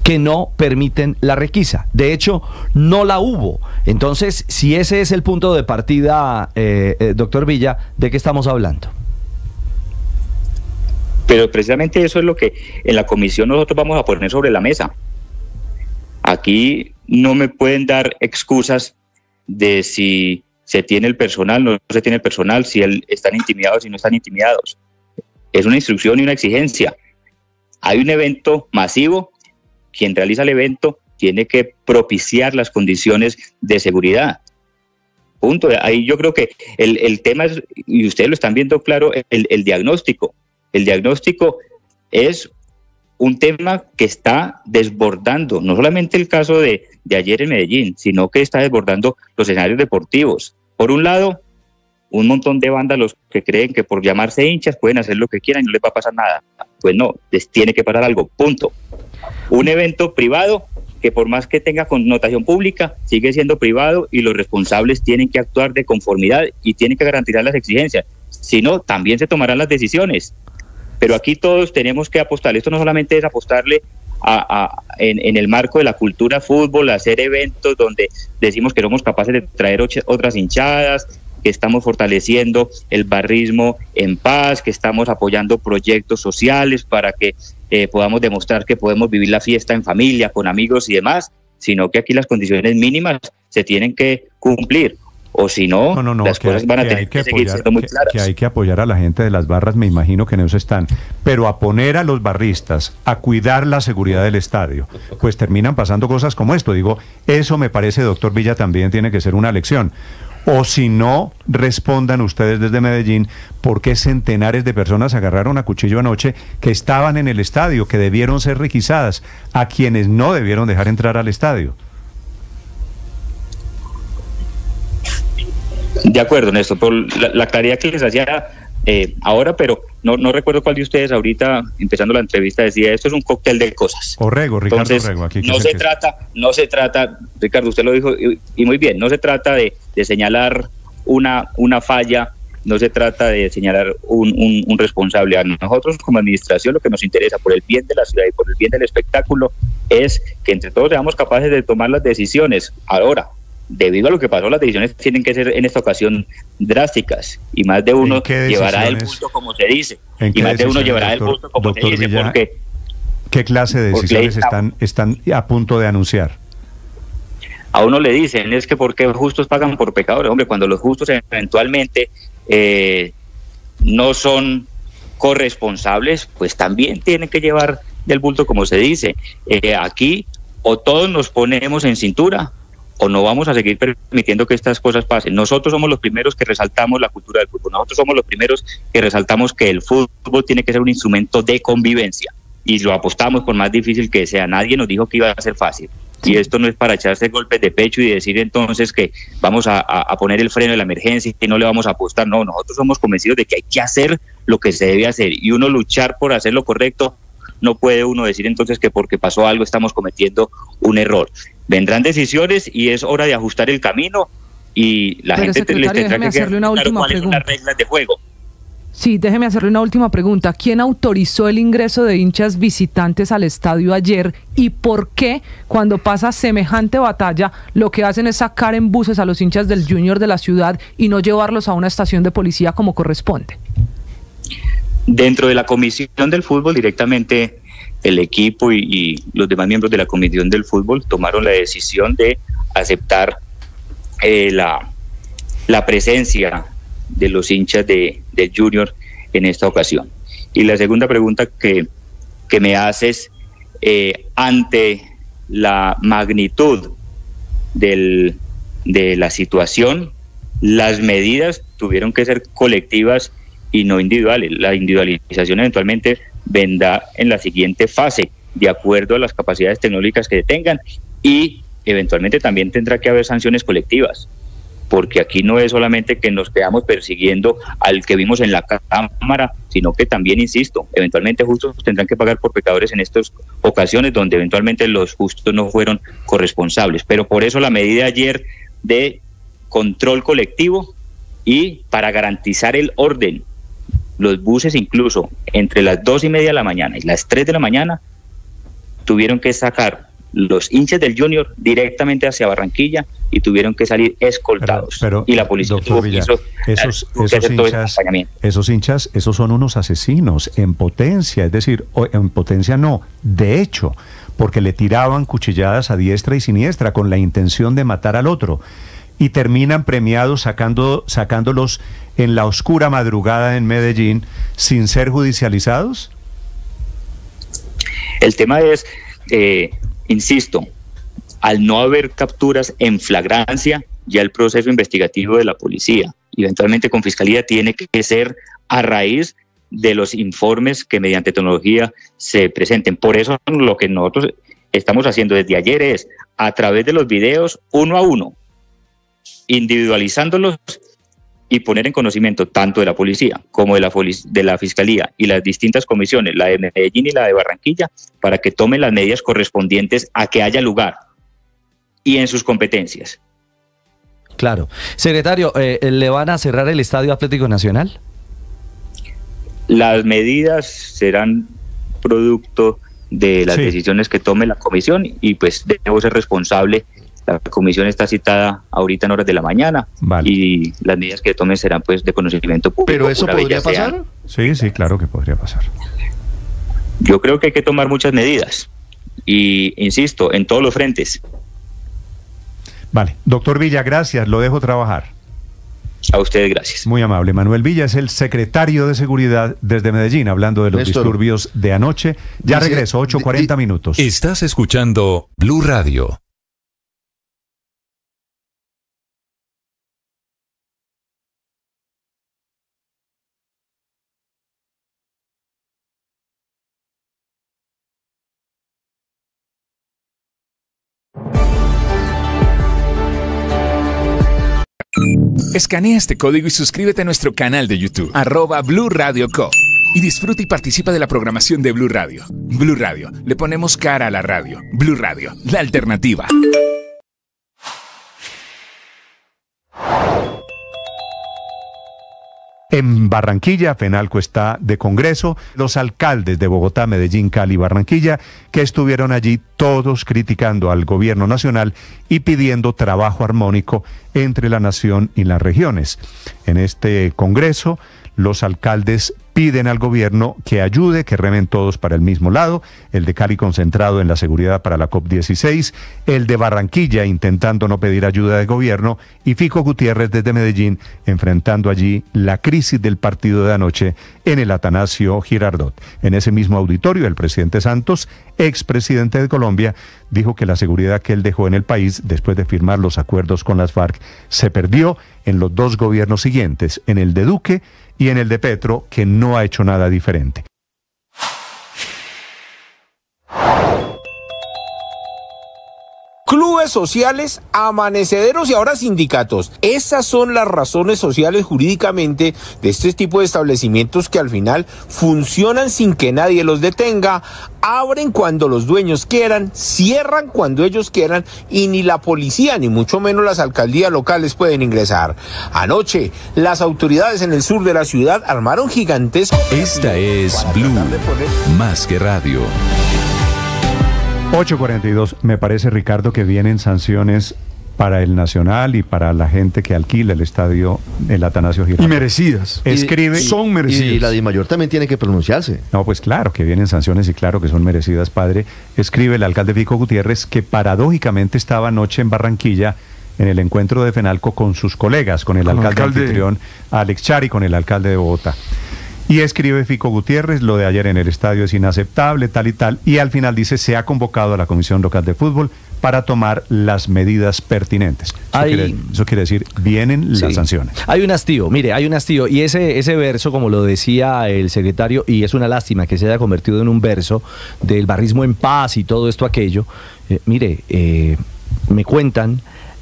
que no permiten la requisa. De hecho, no la hubo. Entonces, si ese es el punto de partida, eh, eh, doctor Villa, ¿de qué estamos hablando? Pero precisamente eso es lo que en la comisión nosotros vamos a poner sobre la mesa. Aquí no me pueden dar excusas de si se tiene el personal, no se tiene el personal, si están intimidados, si no están intimidados. Es una instrucción y una exigencia. Hay un evento masivo, quien realiza el evento tiene que propiciar las condiciones de seguridad. Punto. Ahí yo creo que el, tema es, y ustedes lo están viendo claro, el, el diagnóstico. El diagnóstico es un tema que está desbordando, no solamente el caso de, de ayer en Medellín, sino que está desbordando los escenarios deportivos. Por un lado, un montón de bandas que creen que por llamarse hinchas pueden hacer lo que quieran y no les va a pasar nada. Pues no, les tiene que pasar algo, punto. Un evento privado que por más que tenga connotación pública, sigue siendo privado y los responsables tienen que actuar de conformidad y tienen que garantizar las exigencias. Si no, también se tomarán las decisiones. Pero aquí todos tenemos que apostar. Esto no solamente es apostarle a, en, el marco de la cultura fútbol, hacer eventos donde decimos que somos capaces de traer otras hinchadas, que estamos fortaleciendo el barrismo en paz, que estamos apoyando proyectos sociales para que eh, podamos demostrar que podemos vivir la fiesta en familia, con amigos y demás, sino que aquí las condiciones mínimas se tienen que cumplir o si no, las cosas van a tener que, seguir siendo muy claras. Que hay que apoyar a la gente de las barras, me imagino que en eso están, pero a poner a los barristas a cuidar la seguridad del estadio, pues terminan pasando cosas como esto. Digo, eso me parece, doctor Villa, también tiene que ser una lección. O si no, respondan ustedes desde Medellín por qué centenares de personas agarraron a cuchillo anoche que estaban en el estadio, que debieron ser requisadas, a quienes no debieron dejar entrar al estadio. De acuerdo, Néstor, por la, claridad que les hacía eh, ahora, pero no, no recuerdo cuál de ustedes ahorita, empezando la entrevista, decía, esto es un cóctel de cosas. Orrego, Ricardo Orrego, aquí. No se trata, no se trata, Ricardo, usted lo dijo, y, muy bien, no se trata de, señalar una, una falla, no se trata de señalar un, un, un, responsable. A nosotros como administración lo que nos interesa por el bien de la ciudad y por el bien del espectáculo es que entre todos seamos capaces de tomar las decisiones. Ahora, debido a lo que pasó, las decisiones tienen que ser en esta ocasión drásticas y más de uno llevará el punto como se dice. Y más de uno llevará el punto como se dice. porque, ¿Qué clase de decisiones están, están a punto de anunciar? A uno le dicen es que porque justos pagan por pecadores. Hombre, cuando los justos eventualmente eh, no son corresponsables, pues también tienen que llevar del bulto como se dice. Eh, aquí o todos nos ponemos en cintura o no vamos a seguir permitiendo que estas cosas pasen. Nosotros somos los primeros que resaltamos la cultura del fútbol, nosotros somos los primeros que resaltamos que el fútbol tiene que ser un instrumento de convivencia y lo apostamos por más difícil que sea. Nadie nos dijo que iba a ser fácil. Y esto no es para echarse golpes de pecho y decir entonces que vamos a, a, poner el freno de la emergencia y no le vamos a apostar. No, nosotros somos convencidos de que hay que hacer lo que se debe hacer y uno luchar por hacer lo correcto. No puede uno decir entonces que porque pasó algo estamos cometiendo un error vendrán decisiones y es hora de ajustar el camino y la gente les tendrá que hacerle una última pregunta. las reglas de juego. Sí, déjeme hacerle una última pregunta. ¿Quién autorizó el ingreso de hinchas visitantes al estadio ayer y por qué cuando pasa semejante batalla lo que hacen es sacar en buses a los hinchas del Junior de la ciudad y no llevarlos a una estación de policía como corresponde? Dentro de la comisión del fútbol directamente el equipo y, los demás miembros de la comisión del fútbol tomaron la decisión de aceptar eh, la, la, presencia de los hinchas de, Junior en esta ocasión. Y la segunda pregunta que, que me haces, eh, ante la magnitud del, de la situación, las medidas tuvieron que ser colectivas y no individuales. La individualización eventualmente vendrá en la siguiente fase, de acuerdo a las capacidades tecnológicas que tengan y eventualmente también tendrá que haber sanciones colectivas, porque aquí no es solamente que nos quedamos persiguiendo al que vimos en la Cámara, sino que también, insisto, eventualmente justos tendrán que pagar por pecadores en estas ocasiones donde eventualmente los justos no fueron corresponsables. Pero por eso la medida ayer de control colectivo y para garantizar el orden los buses incluso entre las dos y media de la mañana y las tres de la mañana tuvieron que sacar los hinchas del Junior directamente hacia Barranquilla y tuvieron que salir escoltados. y la policía tuvo que esos, esos, hinchas, esos hinchas, esos son unos asesinos en potencia, es decir, en potencia no, de hecho, porque le tiraban cuchilladas a diestra y siniestra con la intención de matar al otro y terminan premiados sacando, sacándolos en la oscura madrugada en Medellín sin ser judicializados? El tema es, eh, insisto, al no haber capturas en flagrancia, ya el proceso investigativo de la policía eventualmente con fiscalía tiene que ser a raíz de los informes que mediante tecnología se presenten. Por eso lo que nosotros estamos haciendo desde ayer es a través de los videos uno a uno, individualizándolos y poner en conocimiento tanto de la policía como de la, de la fiscalía y las distintas comisiones, la de Medellín y la de Barranquilla, para que tomen las medidas correspondientes a que haya lugar y en sus competencias. Claro. Secretario, eh, ¿le van a cerrar el Estadio Atlético Nacional? Las medidas serán producto de las decisiones que tome la comisión y pues debo ser responsable la comisión está citada ahorita en horas de la mañana y las medidas que tomen serán pues de conocimiento público. ¿Pero eso podría pasar? Sí, sí, claro que podría pasar. Yo creo que hay que tomar muchas medidas y, insisto, en todos los frentes. Vale, doctor Villa, gracias, lo dejo trabajar. A ustedes, gracias. Muy amable. Manuel Villa es el secretario de Seguridad desde Medellín, hablando de los disturbios de anoche. Ya regreso, 8.40 minutos. Estás escuchando Blue Radio. Escanea este código y suscríbete a nuestro canal de YouTube, arroba Blue Radio Co. Y disfruta y participa de la programación de Blue Radio. Blue Radio, le ponemos cara a la radio. Blue Radio, la alternativa. En Barranquilla, Penalco está de Congreso, los alcaldes de Bogotá, Medellín, Cali y Barranquilla, que estuvieron allí todos criticando al gobierno nacional y pidiendo trabajo armónico entre la nación y las regiones. En este Congreso, los alcaldes piden al gobierno que ayude, que remen todos para el mismo lado, el de Cali concentrado en la seguridad para la COP16, el de Barranquilla intentando no pedir ayuda del gobierno y Fico Gutiérrez desde Medellín enfrentando allí la crisis del partido de anoche en el Atanasio Girardot. En ese mismo auditorio, el presidente Santos, expresidente de Colombia, dijo que la seguridad que él dejó en el país después de firmar los acuerdos con las FARC se perdió en los dos gobiernos siguientes, en el de Duque y en el de Petro, que no ha hecho nada diferente. Clubes sociales, amanecederos y ahora sindicatos. Esas son las razones sociales jurídicamente de este tipo de establecimientos que al final funcionan sin que nadie los detenga, abren cuando los dueños quieran, cierran cuando ellos quieran y ni la policía ni mucho menos las alcaldías locales pueden ingresar. Anoche, las autoridades en el sur de la ciudad armaron gigantes. Esta es Blue, más que radio. 842, me parece Ricardo que vienen sanciones para el Nacional y para la gente que alquila el estadio el Atanasio Girardot. Y merecidas. Escribe. son merecidas. Y la de Mayor también tiene que pronunciarse. No, pues claro que vienen sanciones y claro que son merecidas, padre. Escribe el alcalde Vico Gutiérrez que paradójicamente estaba anoche en Barranquilla en el encuentro de Fenalco con sus colegas, con el alcalde, alcalde anfitrión Alex Chari, con el alcalde de Bogotá. Y escribe Fico Gutiérrez, lo de ayer en el estadio es inaceptable, tal y tal. Y al final dice, se ha convocado a la Comisión Local de Fútbol para tomar las medidas pertinentes. Eso, quiere, decir, vienen las sanciones. Hay un hastío, mire, hay un hastío. Y ese, ese verso, como lo decía el secretario, y es una lástima que se haya convertido en un verso del barrismo en paz y todo esto, aquello. Eh, mire, eh, me cuentan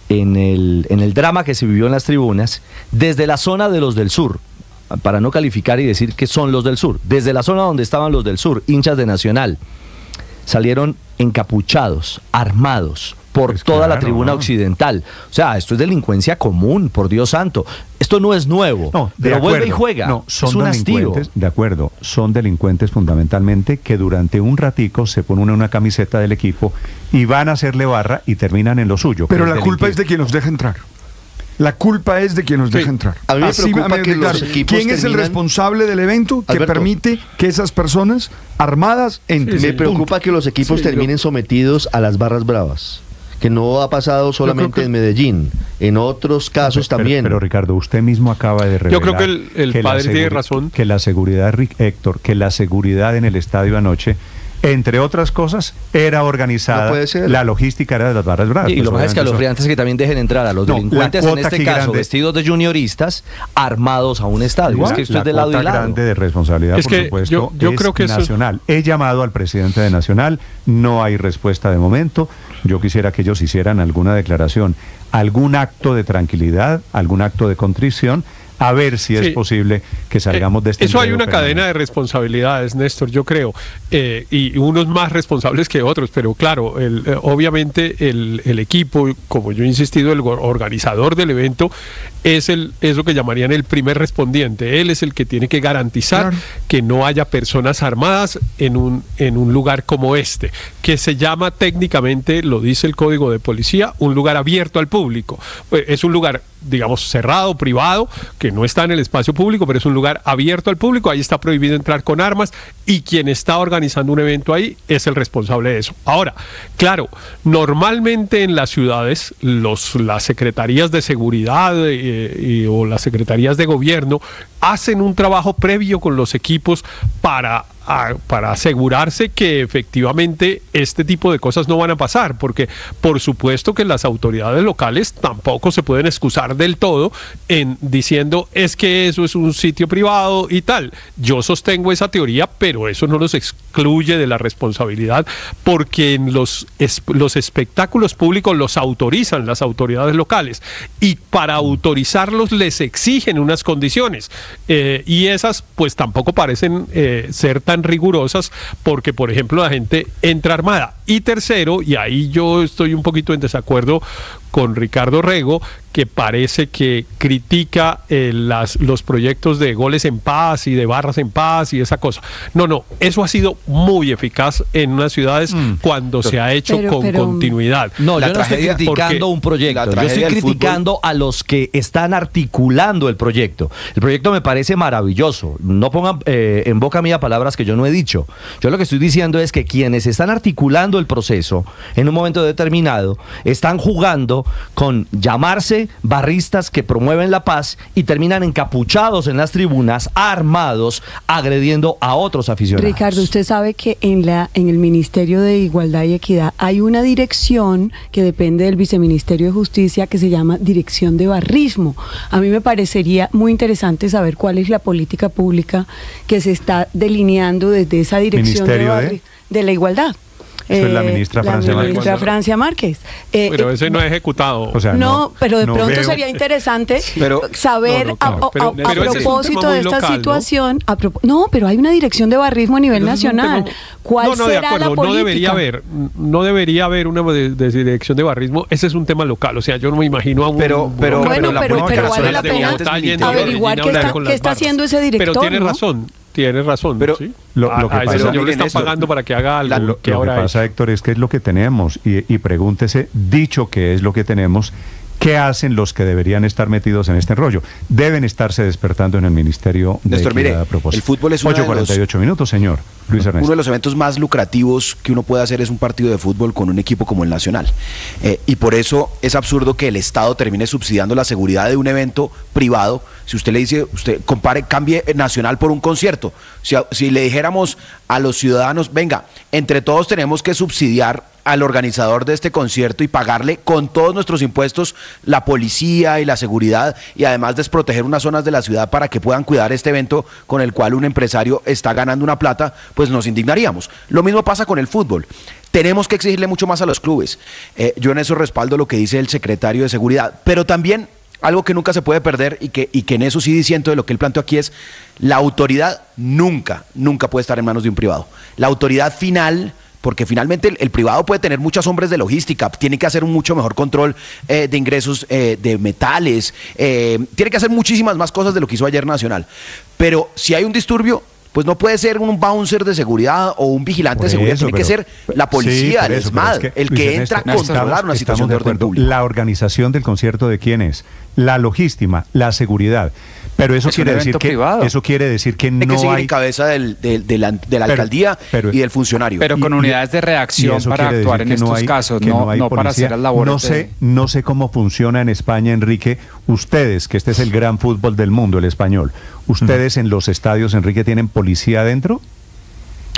en el, en el drama que se vivió en las tribunas, desde la zona de los del sur, para no calificar y decir que son los del sur, desde la zona donde estaban los del sur, hinchas de Nacional, salieron encapuchados, armados, por pues toda la tribuna occidental. O sea, esto es delincuencia común, por Dios santo. Esto no es nuevo, no, pero vuelve y juega. No, son delincuentes, de acuerdo, son delincuentes fundamentalmente que durante un ratico se ponen una camiseta del equipo y van a hacerle barra y terminan en lo suyo. Pero la culpa es de quien nos deja entrar. La culpa es de quien nos deja entrar. A mí me preocupa que los equipos ¿Quién es el responsable del evento que permite que esas personas armadas entren? me preocupa que los equipos terminen sometidos a las barras bravas que no ha pasado solamente en Medellín, en otros casos también. Pero, Ricardo, usted mismo acaba de revelar Yo creo que el, padre tiene razón. Que la seguridad, Héctor, que la seguridad en el estadio anoche entre otras cosas, era organizada. La logística era de las barras bravas. Y, lo pues, más es que a los friantes que también dejen entrar a los delincuentes, en este caso, vestidos de junioristas, armados a un estadio. es que esto es de lado y lado. grande de responsabilidad, por supuesto, yo, creo que nacional. He llamado al presidente de Nacional, no hay respuesta de momento. Yo quisiera que ellos hicieran alguna declaración, algún acto de tranquilidad, algún acto de contrición a ver si es posible que salgamos de este. Eso hay una cadena de responsabilidades, Néstor, yo creo, eh, y unos más responsables que otros, pero claro, el, eh, obviamente el, el, equipo, como yo he insistido, el organizador del evento es, el, es lo que llamarían el primer respondiente. Él es el que tiene que garantizar que no haya personas armadas en un, en un lugar como este, que se llama técnicamente, lo dice el Código de Policía, un lugar abierto al público. Pues, es un lugar digamos, cerrado, privado, que no está en el espacio público, pero es un lugar abierto al público, ahí está prohibido entrar con armas y quien está organizando un evento ahí es el responsable de eso. Ahora, claro, normalmente en las ciudades las secretarías de seguridad eh, o las secretarías de gobierno hacen un trabajo previo con los equipos para para asegurarse que efectivamente este tipo de cosas no van a pasar, porque por supuesto que las autoridades locales tampoco se pueden excusar del todo en diciendo es que eso es un sitio privado y tal. Yo sostengo esa teoría, pero eso no los excluye de la responsabilidad, porque en los, los espectáculos públicos los autorizan las autoridades locales y para autorizarlos les exigen unas condiciones eh, y esas pues tampoco parecen eh, ser tan rigurosas porque, por ejemplo, la gente entra armada. Y tercero, y ahí yo estoy un poquito en desacuerdo con Ricardo Rego, que parece que critica eh, las, los proyectos de goles en paz y de barras en paz y esa cosa. No, no, eso ha sido muy eficaz en unas ciudades mm. cuando se ha hecho con continuidad. No, yo no estoy criticando un proyecto, yo estoy criticando a los que están articulando el proyecto. El proyecto me parece maravilloso. No pongan eh, en boca mía palabras que yo no he dicho. Yo lo que estoy diciendo es que quienes están articulando el proceso en un momento determinado están jugando con llamarse barristas que promueven la paz y terminan encapuchados en las tribunas, armados, agrediendo a otros aficionados. Ricardo, usted sabe que en, la, en el Ministerio de Igualdad y Equidad hay una dirección que depende del Viceministerio de Justicia que se llama Dirección de Barrismo. A mí me parecería muy interesante saber cuál es la política pública que se está delineando desde esa dirección de, de la igualdad. Eso es la eh, ministra, Francia, Márquez. Eh, pero ese no es ejecutado. no, pero de pronto sería interesante saber a, propósito de esta situación. no, pero hay una dirección de barrismo a nivel nacional. ¿Cuál será la política? No debería haber, no debería haber una dirección de barrismo. Ese es un tema local. O sea, yo no me imagino a un. Pero, pero, bueno, pero, pero, vale la pena averiguar qué está, qué está haciendo ese director. Pero tiene razón. Tienes razón. Pero lo, que pasa, le están pagando para que haga algo. lo que, pasa, Héctor, es que es lo que tenemos. Y, y pregúntese, dicho que es lo que tenemos, ¿Qué hacen los que deberían estar metidos en este rollo? Deben estarse despertando en el Ministerio de Néstor, mire, El fútbol es uno de los, minutos, señor Luis Uno de los eventos más lucrativos que uno puede hacer es un partido de fútbol con un equipo como el Nacional. Eh, y por eso es absurdo que el Estado termine subsidiando la seguridad de un evento privado. Si usted le dice, usted compare, cambie Nacional por un concierto. Si, si le dijéramos a los ciudadanos, venga, entre todos tenemos que subsidiar al organizador de este concierto y pagarle con todos nuestros impuestos la policía y la seguridad y además desproteger unas zonas de la ciudad para que puedan cuidar este evento con el cual un empresario está ganando una plata, pues nos indignaríamos. Lo mismo pasa con el fútbol. Tenemos que exigirle mucho más a los clubes. Eh, yo en eso respaldo lo que dice el secretario de Seguridad, pero también algo que nunca se puede perder y que, y que en eso sí diciendo de lo que él planteó aquí es la autoridad nunca, nunca puede estar en manos de un privado. La autoridad final porque finalmente el, privado puede tener muchos hombres de logística, tiene que hacer un mucho mejor control eh, de ingresos eh, de metales, eh, tiene que hacer muchísimas más cosas de lo que hizo ayer Nacional. Pero si hay un disturbio, pues no puede ser un bouncer de seguridad o un vigilante de seguridad, tiene que ser la policía, el ESMAD, el que entra a controlar una situación de orden público. La organización del concierto de quién es, la logística, la seguridad. Pero eso quiere decir que eso quiere decir que no que hay cabeza del, de la, alcaldía y del funcionario. Pero con unidades de reacción para actuar en estos casos, no, no, para hacer las labores. No sé, no sé cómo funciona en España, Enrique. Ustedes, que este es el gran fútbol del mundo, el español. Ustedes en los estadios, Enrique, tienen policía adentro.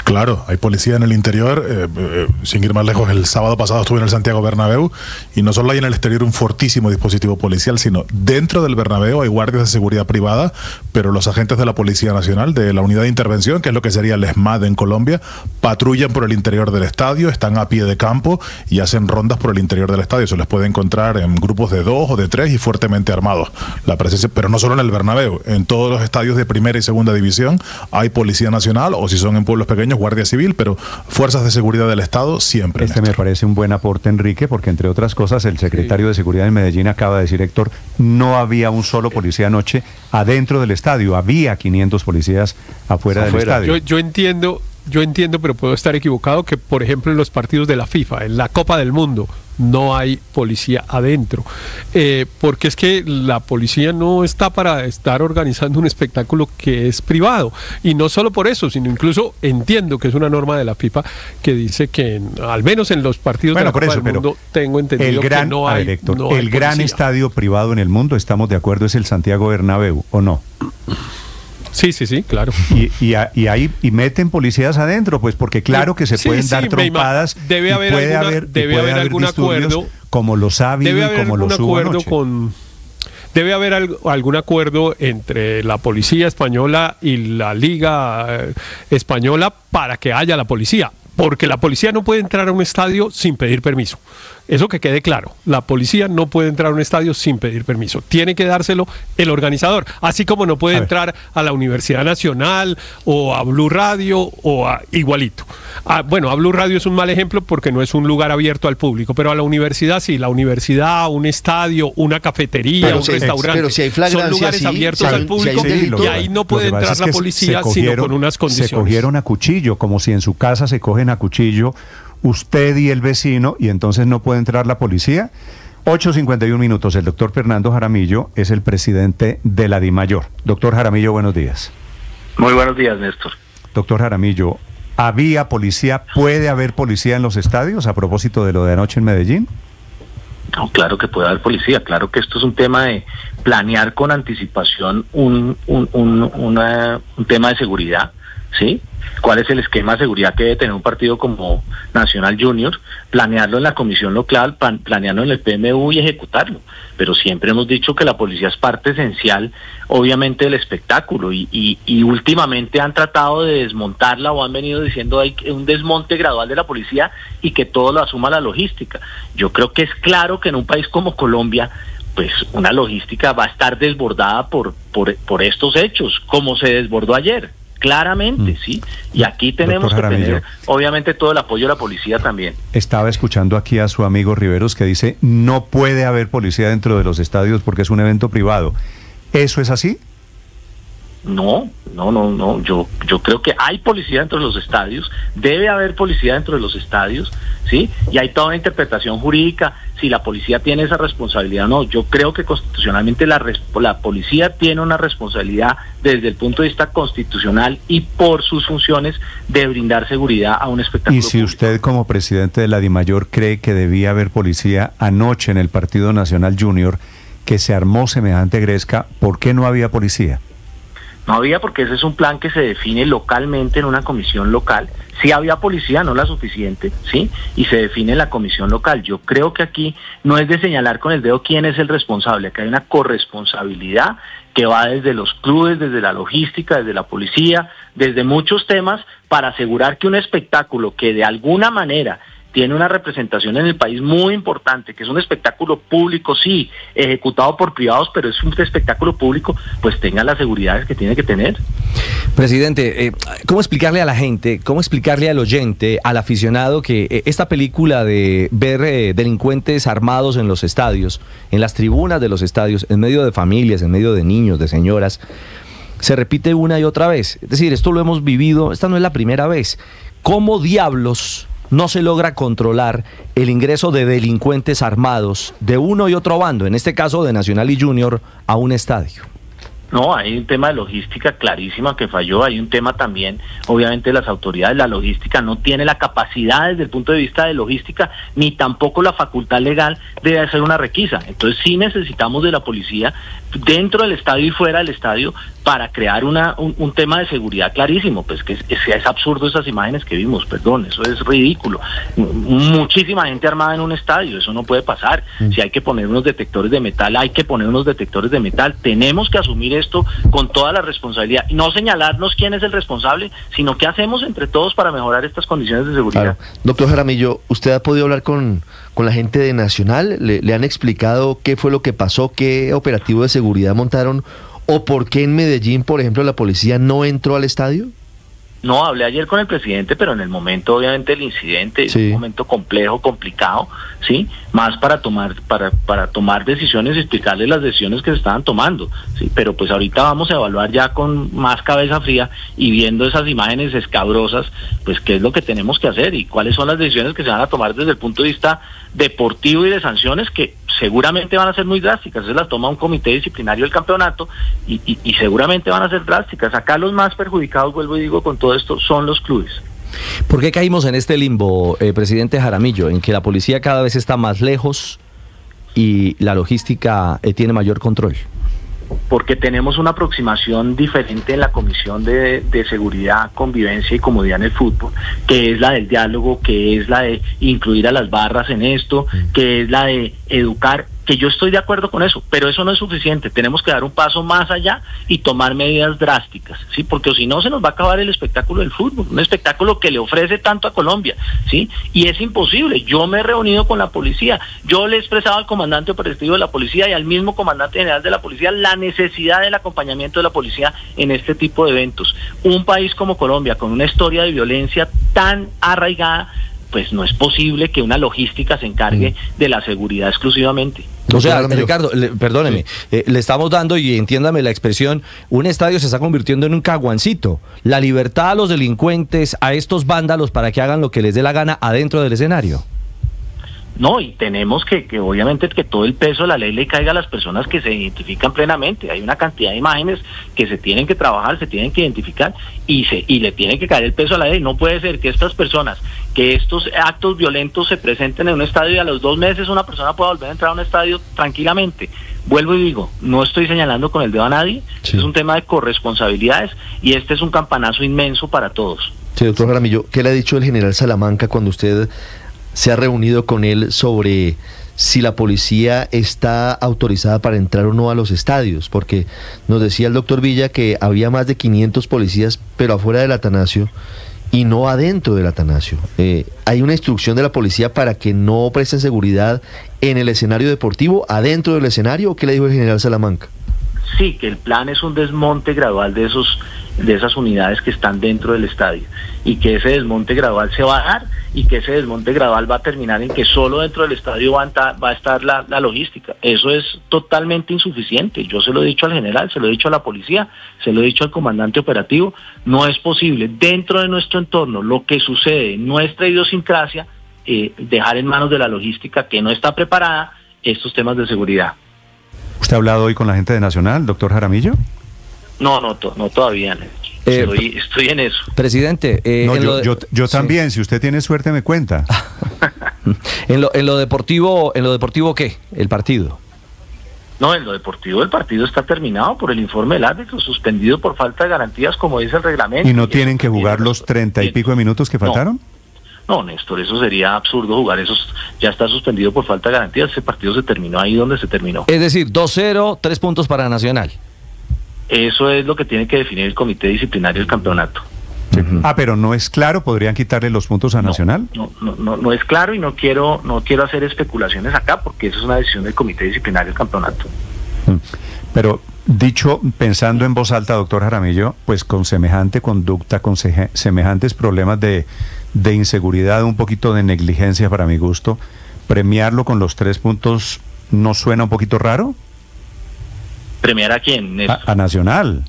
Claro, hay policía en el interior. Eh, eh, sin ir más lejos, el sábado pasado estuve en el Santiago Bernabéu y no solo hay en el exterior un fortísimo dispositivo policial, sino dentro del Bernabéu hay guardias de seguridad privada, pero los agentes de la Policía Nacional, de la Unidad de Intervención, que es lo que sería el ESMAD en Colombia, patrullan por el interior del estadio, están a pie de campo y hacen rondas por el interior del estadio. Se les puede encontrar en grupos de dos o de tres y fuertemente armados. La presencia, pero no solo en el Bernabéu, en todos los estadios de primera y segunda división hay Policía Nacional o si son en pueblos pequeños Guardia Civil, pero fuerzas de seguridad del Estado siempre. Este me parece un buen aporte, Enrique, porque entre otras cosas el secretario de Seguridad de Medellín acaba de decir, Héctor, no había un solo policía anoche adentro del estadio, había 500 policías afuera, del estadio. yo entiendo yo entiendo, pero puedo estar equivocado, que por ejemplo en los partidos de la FIFA, en la Copa del Mundo, no hay policía adentro. Eh, porque es que la policía no está para estar organizando un espectáculo que es privado. Y no solo por eso, sino incluso entiendo que es una norma de la FIFA que dice que al menos en los partidos de la Copa del Mundo tengo entendido que no hay. el gran estadio privado en el mundo, estamos de acuerdo, es el Santiago Bernabéu, ¿o no? Sí, sí, sí, claro. Y, y, ahí y meten policías adentro, pues porque claro que se pueden dar trompadas. Debe haber, puede haber, debe haber, algún acuerdo. Como los ha habido y como los hubo acuerdo con debe haber algún acuerdo entre la policía española y la liga eh, española para que haya la policía, porque la policía no puede entrar a un estadio sin pedir permiso. Eso que quede claro. La policía no puede entrar a un estadio sin pedir permiso. Tiene que dárselo el organizador. Así como no puede entrar a la Universidad Nacional o a Blue Radio o a igualito. Ah, bueno, a Blue Radio es un mal ejemplo porque no es un lugar abierto al público, pero a la universidad sí. La universidad, un estadio, una cafetería, un restaurante. Pero si hay son lugares abiertos al público y ahí no puede entrar la policía sino con unas condiciones. Se cogieron a cuchillo, como si en su casa se cogen a cuchillo usted y el vecino y entonces no puede entrar la policía. 8.51 minutos. El doctor Fernando Jaramillo es el presidente de la DIMAYOR. Doctor Jaramillo, buenos días. Muy buenos días, Néstor. Doctor Jaramillo, ¿había policía? ¿Puede haber policía en los estadios a propósito de lo de anoche en Medellín? No, claro que puede haber policía, claro que esto es un tema de planear con anticipación un, un, un, un tema de seguridad, ¿sí? cuál es el esquema de seguridad que debe tener un partido como Nacional Junior, planearlo en la comisión local, planearlo en el PMU y ejecutarlo. Pero siempre hemos dicho que la policía es parte esencial, obviamente, del espectáculo y, últimamente han tratado de desmontarla o han venido diciendo hay un desmonte gradual de la policía y que todo lo asuma la logística. Yo creo que es claro que en un país como Colombia, pues una logística va a estar desbordada por, por estos hechos, como se desbordó ayer. Claramente, mm. sí. Y aquí tenemos que tener, obviamente, todo el apoyo de la policía también. Estaba escuchando aquí a su amigo Riveros que dice, no puede haber policía dentro de los estadios porque es un evento privado. ¿Eso es así? No, no, no, no. Yo, yo creo que hay policía dentro de los estadios, debe haber policía dentro de los estadios, ¿sí? Y hay toda una interpretación jurídica si la policía tiene esa responsabilidad o no. Yo creo que constitucionalmente la, la policía tiene una responsabilidad desde el punto de vista constitucional y por sus funciones de brindar seguridad a un espectáculo. Y si usted como presidente de la DIMAYOR cree que debía haber policía anoche en el Partido Nacional Junior, que se armó semejante gresca, ¿por qué no había policía? No había porque ese es un plan que se define localmente en una comisión local. Sí había policía, no la suficiente, ¿sí? Y se define en la comisión local. Yo creo que aquí no es de señalar con el dedo quién es el responsable, que hay una corresponsabilidad que va desde los clubes, desde la logística, desde la policía, desde muchos temas para asegurar que un espectáculo que de alguna manera tiene una representación en el país muy importante, que es un espectáculo público, sí, ejecutado por privados, pero es un espectáculo público, pues tenga las seguridades que tiene que tener. Presidente, eh, ¿cómo explicarle a la gente, cómo explicarle al oyente, al aficionado, que eh, esta película de ver eh, delincuentes armados en los estadios, en las tribunas de los estadios, en medio de familias, en medio de niños, de señoras, se repite una y otra vez? Es decir, esto lo hemos vivido, esta no es la primera vez. ¿Cómo diablos no se logra controlar el ingreso de delincuentes armados de uno y otro bando, en este caso de Nacional y Junior, a un estadio? No, hay un tema de logística clarísima que falló, hay un tema también, obviamente, las autoridades, la logística no tiene la capacidad desde el punto de vista de logística, ni tampoco la facultad legal de hacer una requisa. Entonces sí necesitamos de la policía dentro del estadio y fuera del estadio para crear una, un, tema de seguridad clarísimo, pues que es, es, absurdo esas imágenes que vimos, perdón, eso es ridículo. Muchísima gente armada en un estadio, eso no puede pasar. Mm. Si hay que poner unos detectores de metal, hay que poner unos detectores de metal. Tenemos que asumir esto con toda la responsabilidad no señalarnos quién es el responsable, sino qué hacemos entre todos para mejorar estas condiciones de seguridad. Doctor Jaramillo, ¿usted ha podido hablar con, con la gente de Nacional? ¿Le, ¿Le han explicado qué fue lo que pasó, qué operativo de seguridad montaron ¿O por qué en Medellín, por ejemplo, la policía no entró al estadio? No, hablé ayer con el presidente, pero en el momento, obviamente, el incidente es un momento complejo, complicado, ¿sí? Más para tomar, para, para tomar decisiones y explicarle las decisiones que se estaban tomando, ¿sí? Pero pues ahorita vamos a evaluar ya con más cabeza fría y viendo esas imágenes escabrosas, pues qué es lo que tenemos que hacer y cuáles son las decisiones que se van a tomar desde el punto de vista deportivo y de sanciones que seguramente van a ser muy drásticas. Se las toma un comité disciplinario del campeonato y, seguramente van a ser drásticas. Acá los más perjudicados, vuelvo y digo, con todo esto son los clubes. ¿Por qué caímos en este limbo, eh, presidente Jaramillo, en que la policía cada vez está más lejos y la logística eh, tiene mayor control? Porque tenemos una aproximación diferente en la Comisión de, Seguridad, Convivencia y Comodidad en el Fútbol, que es la del diálogo, que es la de incluir a las barras en esto, que es la de educar que yo estoy de acuerdo con eso, pero eso no es suficiente. Tenemos que dar un paso más allá y tomar medidas drásticas, ¿sí? Porque si no se nos va a acabar el espectáculo del fútbol, un espectáculo que le ofrece tanto a Colombia, ¿sí? Y es imposible. Yo me he reunido con la policía, yo le he expresado al comandante operativo de la policía y al mismo comandante general de la policía la necesidad del acompañamiento de la policía en este tipo de eventos. Un país como Colombia, con una historia de violencia tan arraigada, pues no es posible que una logística se encargue mm. de la seguridad exclusivamente. O sea, Ricardo, perdóneme, eh, le estamos dando, y entiéndame la expresión, un estadio se está convirtiendo en un caguancito. La libertad a los delincuentes, a estos vándalos para que hagan lo que les dé la gana adentro del escenario. No, y tenemos que, que obviamente que todo el peso de la ley le caiga a las personas que se identifican plenamente. Hay una cantidad de imágenes que se tienen que trabajar, se tienen que identificar y se y le tiene que caer el peso a la ley. No puede ser que estas personas, que estos actos violentos se presenten en un estadio y a los dos meses una persona pueda volver a entrar a un estadio tranquilamente. Vuelvo y digo, no estoy señalando con el dedo a nadie, es un tema de corresponsabilidades y este es un campanazo inmenso para todos. Sí, doctor Ramillo, ¿qué le ha dicho el general Salamanca cuando usted se ha reunido con él sobre si la policía está autorizada para entrar o no a los estadios, porque nos decía el doctor Villa que había más de 500 policías, pero afuera del Atanasio y no adentro del Atanasio. Eh, ¿Hay una instrucción de la policía para que no presten seguridad en el escenario deportivo, adentro del escenario, o qué le dijo el general Salamanca? Sí, que el plan es un desmonte gradual de esos de esas unidades que están dentro del estadio y que ese desmonte gradual se va a dar y que ese desmonte gradual va a terminar en que solo dentro del estadio va a estar, la, logística. Eso es totalmente insuficiente. Yo se lo he dicho al general, se lo he dicho a la policía, se lo he dicho al comandante operativo. No es posible dentro de nuestro entorno lo que sucede nuestra idiosincrasia eh, dejar en manos de la logística que no está preparada estos temas de seguridad. ¿Usted ha hablado hoy con la gente de Nacional, doctor Jaramillo? No, no, no todavía. Eh, estoy, en eso. Presidente, eh, yo, también, si usted tiene suerte me cuenta. *laughs* en, lo, en lo deportivo, ¿en lo deportivo qué? El partido. No, en lo deportivo el partido está terminado por el informe del árbitro, suspendido por falta de garantías, como dice el reglamento. ¿Y no tienen que jugar los treinta y pico de minutos que faltaron? No, Néstor, eso sería absurdo jugar. Eso ya está suspendido por falta de garantías. Ese partido se terminó ahí donde se terminó. Es decir, 2-0, tres puntos para Nacional. Eso es lo que tiene que definir el comité disciplinario del campeonato. Ah, pero no es claro, podrían quitarle los puntos a Nacional. No, no, no, no, es claro y no quiero, no quiero hacer especulaciones acá porque eso es una decisión del comité disciplinario del campeonato. Pero dicho pensando en voz alta, doctor Jaramillo, pues con semejante conducta, con semejantes problemas de, de inseguridad, un poquito de negligencia para mi gusto, premiarlo con los tres puntos no suena un poquito raro. ¿Premiar a quién? a Nacional.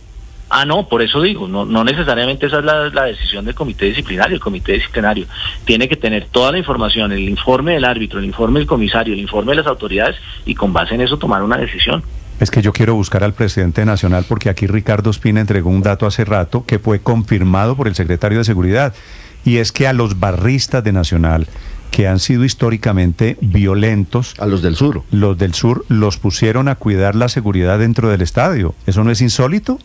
Ah, no, por eso digo, no, no necesariamente esa es la, decisión del comité disciplinario. El comité disciplinario tiene que tener toda la información, el informe del árbitro, el informe del comisario, el informe de las autoridades y con base en eso tomar una decisión. Es que yo quiero buscar al presidente nacional porque aquí Ricardo Espina entregó un dato hace rato que fue confirmado por el secretario de Seguridad y es que a los barristas de Nacional que han sido históricamente violentos. A los del sur. Los del sur los pusieron a cuidar la seguridad dentro del estadio. ¿Eso no es insólito?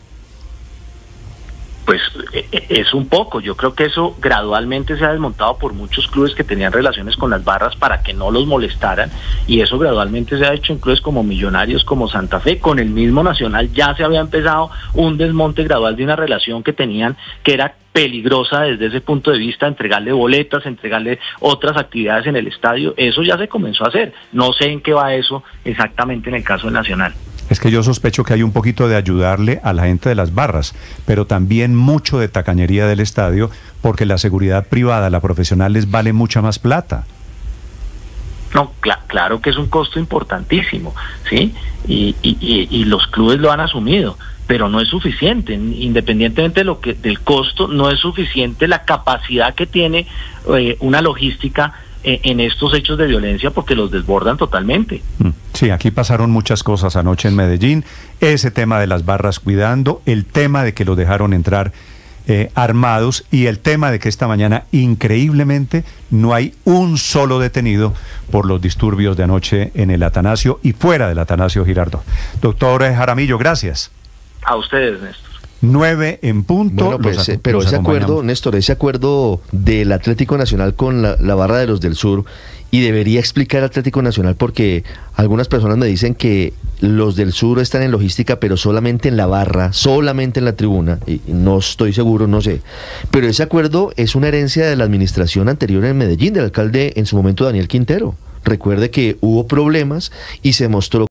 Pues e, e, es un poco, yo creo que eso gradualmente se ha desmontado por muchos clubes que tenían relaciones con las barras para que no los molestaran y eso gradualmente se ha hecho en clubes como Millonarios, como Santa Fe, con el mismo Nacional ya se había empezado un desmonte gradual de una relación que tenían que era peligrosa desde ese punto de vista, entregarle boletas, entregarle otras actividades en el estadio, eso ya se comenzó a hacer, no sé en qué va eso exactamente en el caso del Nacional. Es que yo sospecho que hay un poquito de ayudarle a la gente de las barras, pero también mucho de tacañería del estadio, porque la seguridad privada, la profesional, les vale mucha más plata. No, claro que es un costo importantísimo, ¿sí? Y, y, los clubes lo han asumido, pero no es suficiente. Independientemente de lo que, del costo, no es suficiente la capacidad que tiene eh, una logística eh, en estos hechos de violencia porque los desbordan totalmente. Mm. Sí, aquí pasaron muchas cosas anoche en Medellín, ese tema de las barras cuidando, el tema de que lo dejaron entrar eh, armados y el tema de que esta mañana increíblemente no hay un solo detenido por los disturbios de anoche en el Atanasio y fuera del Atanasio Girardo. Doctor Jaramillo, gracias. A ustedes, Néstor. 9 en punto. Pues, eh, pero ese acuerdo, Néstor, ese acuerdo del Atlético Nacional con la, barra de los del sur, y debería explicar Atlético Nacional porque algunas personas me dicen que los del sur están en logística, pero solamente en la barra, solamente en la tribuna, y no estoy seguro, no sé. Pero ese acuerdo es una herencia de la administración anterior en Medellín, del alcalde en su momento Daniel Quintero. Recuerde que hubo problemas y se mostró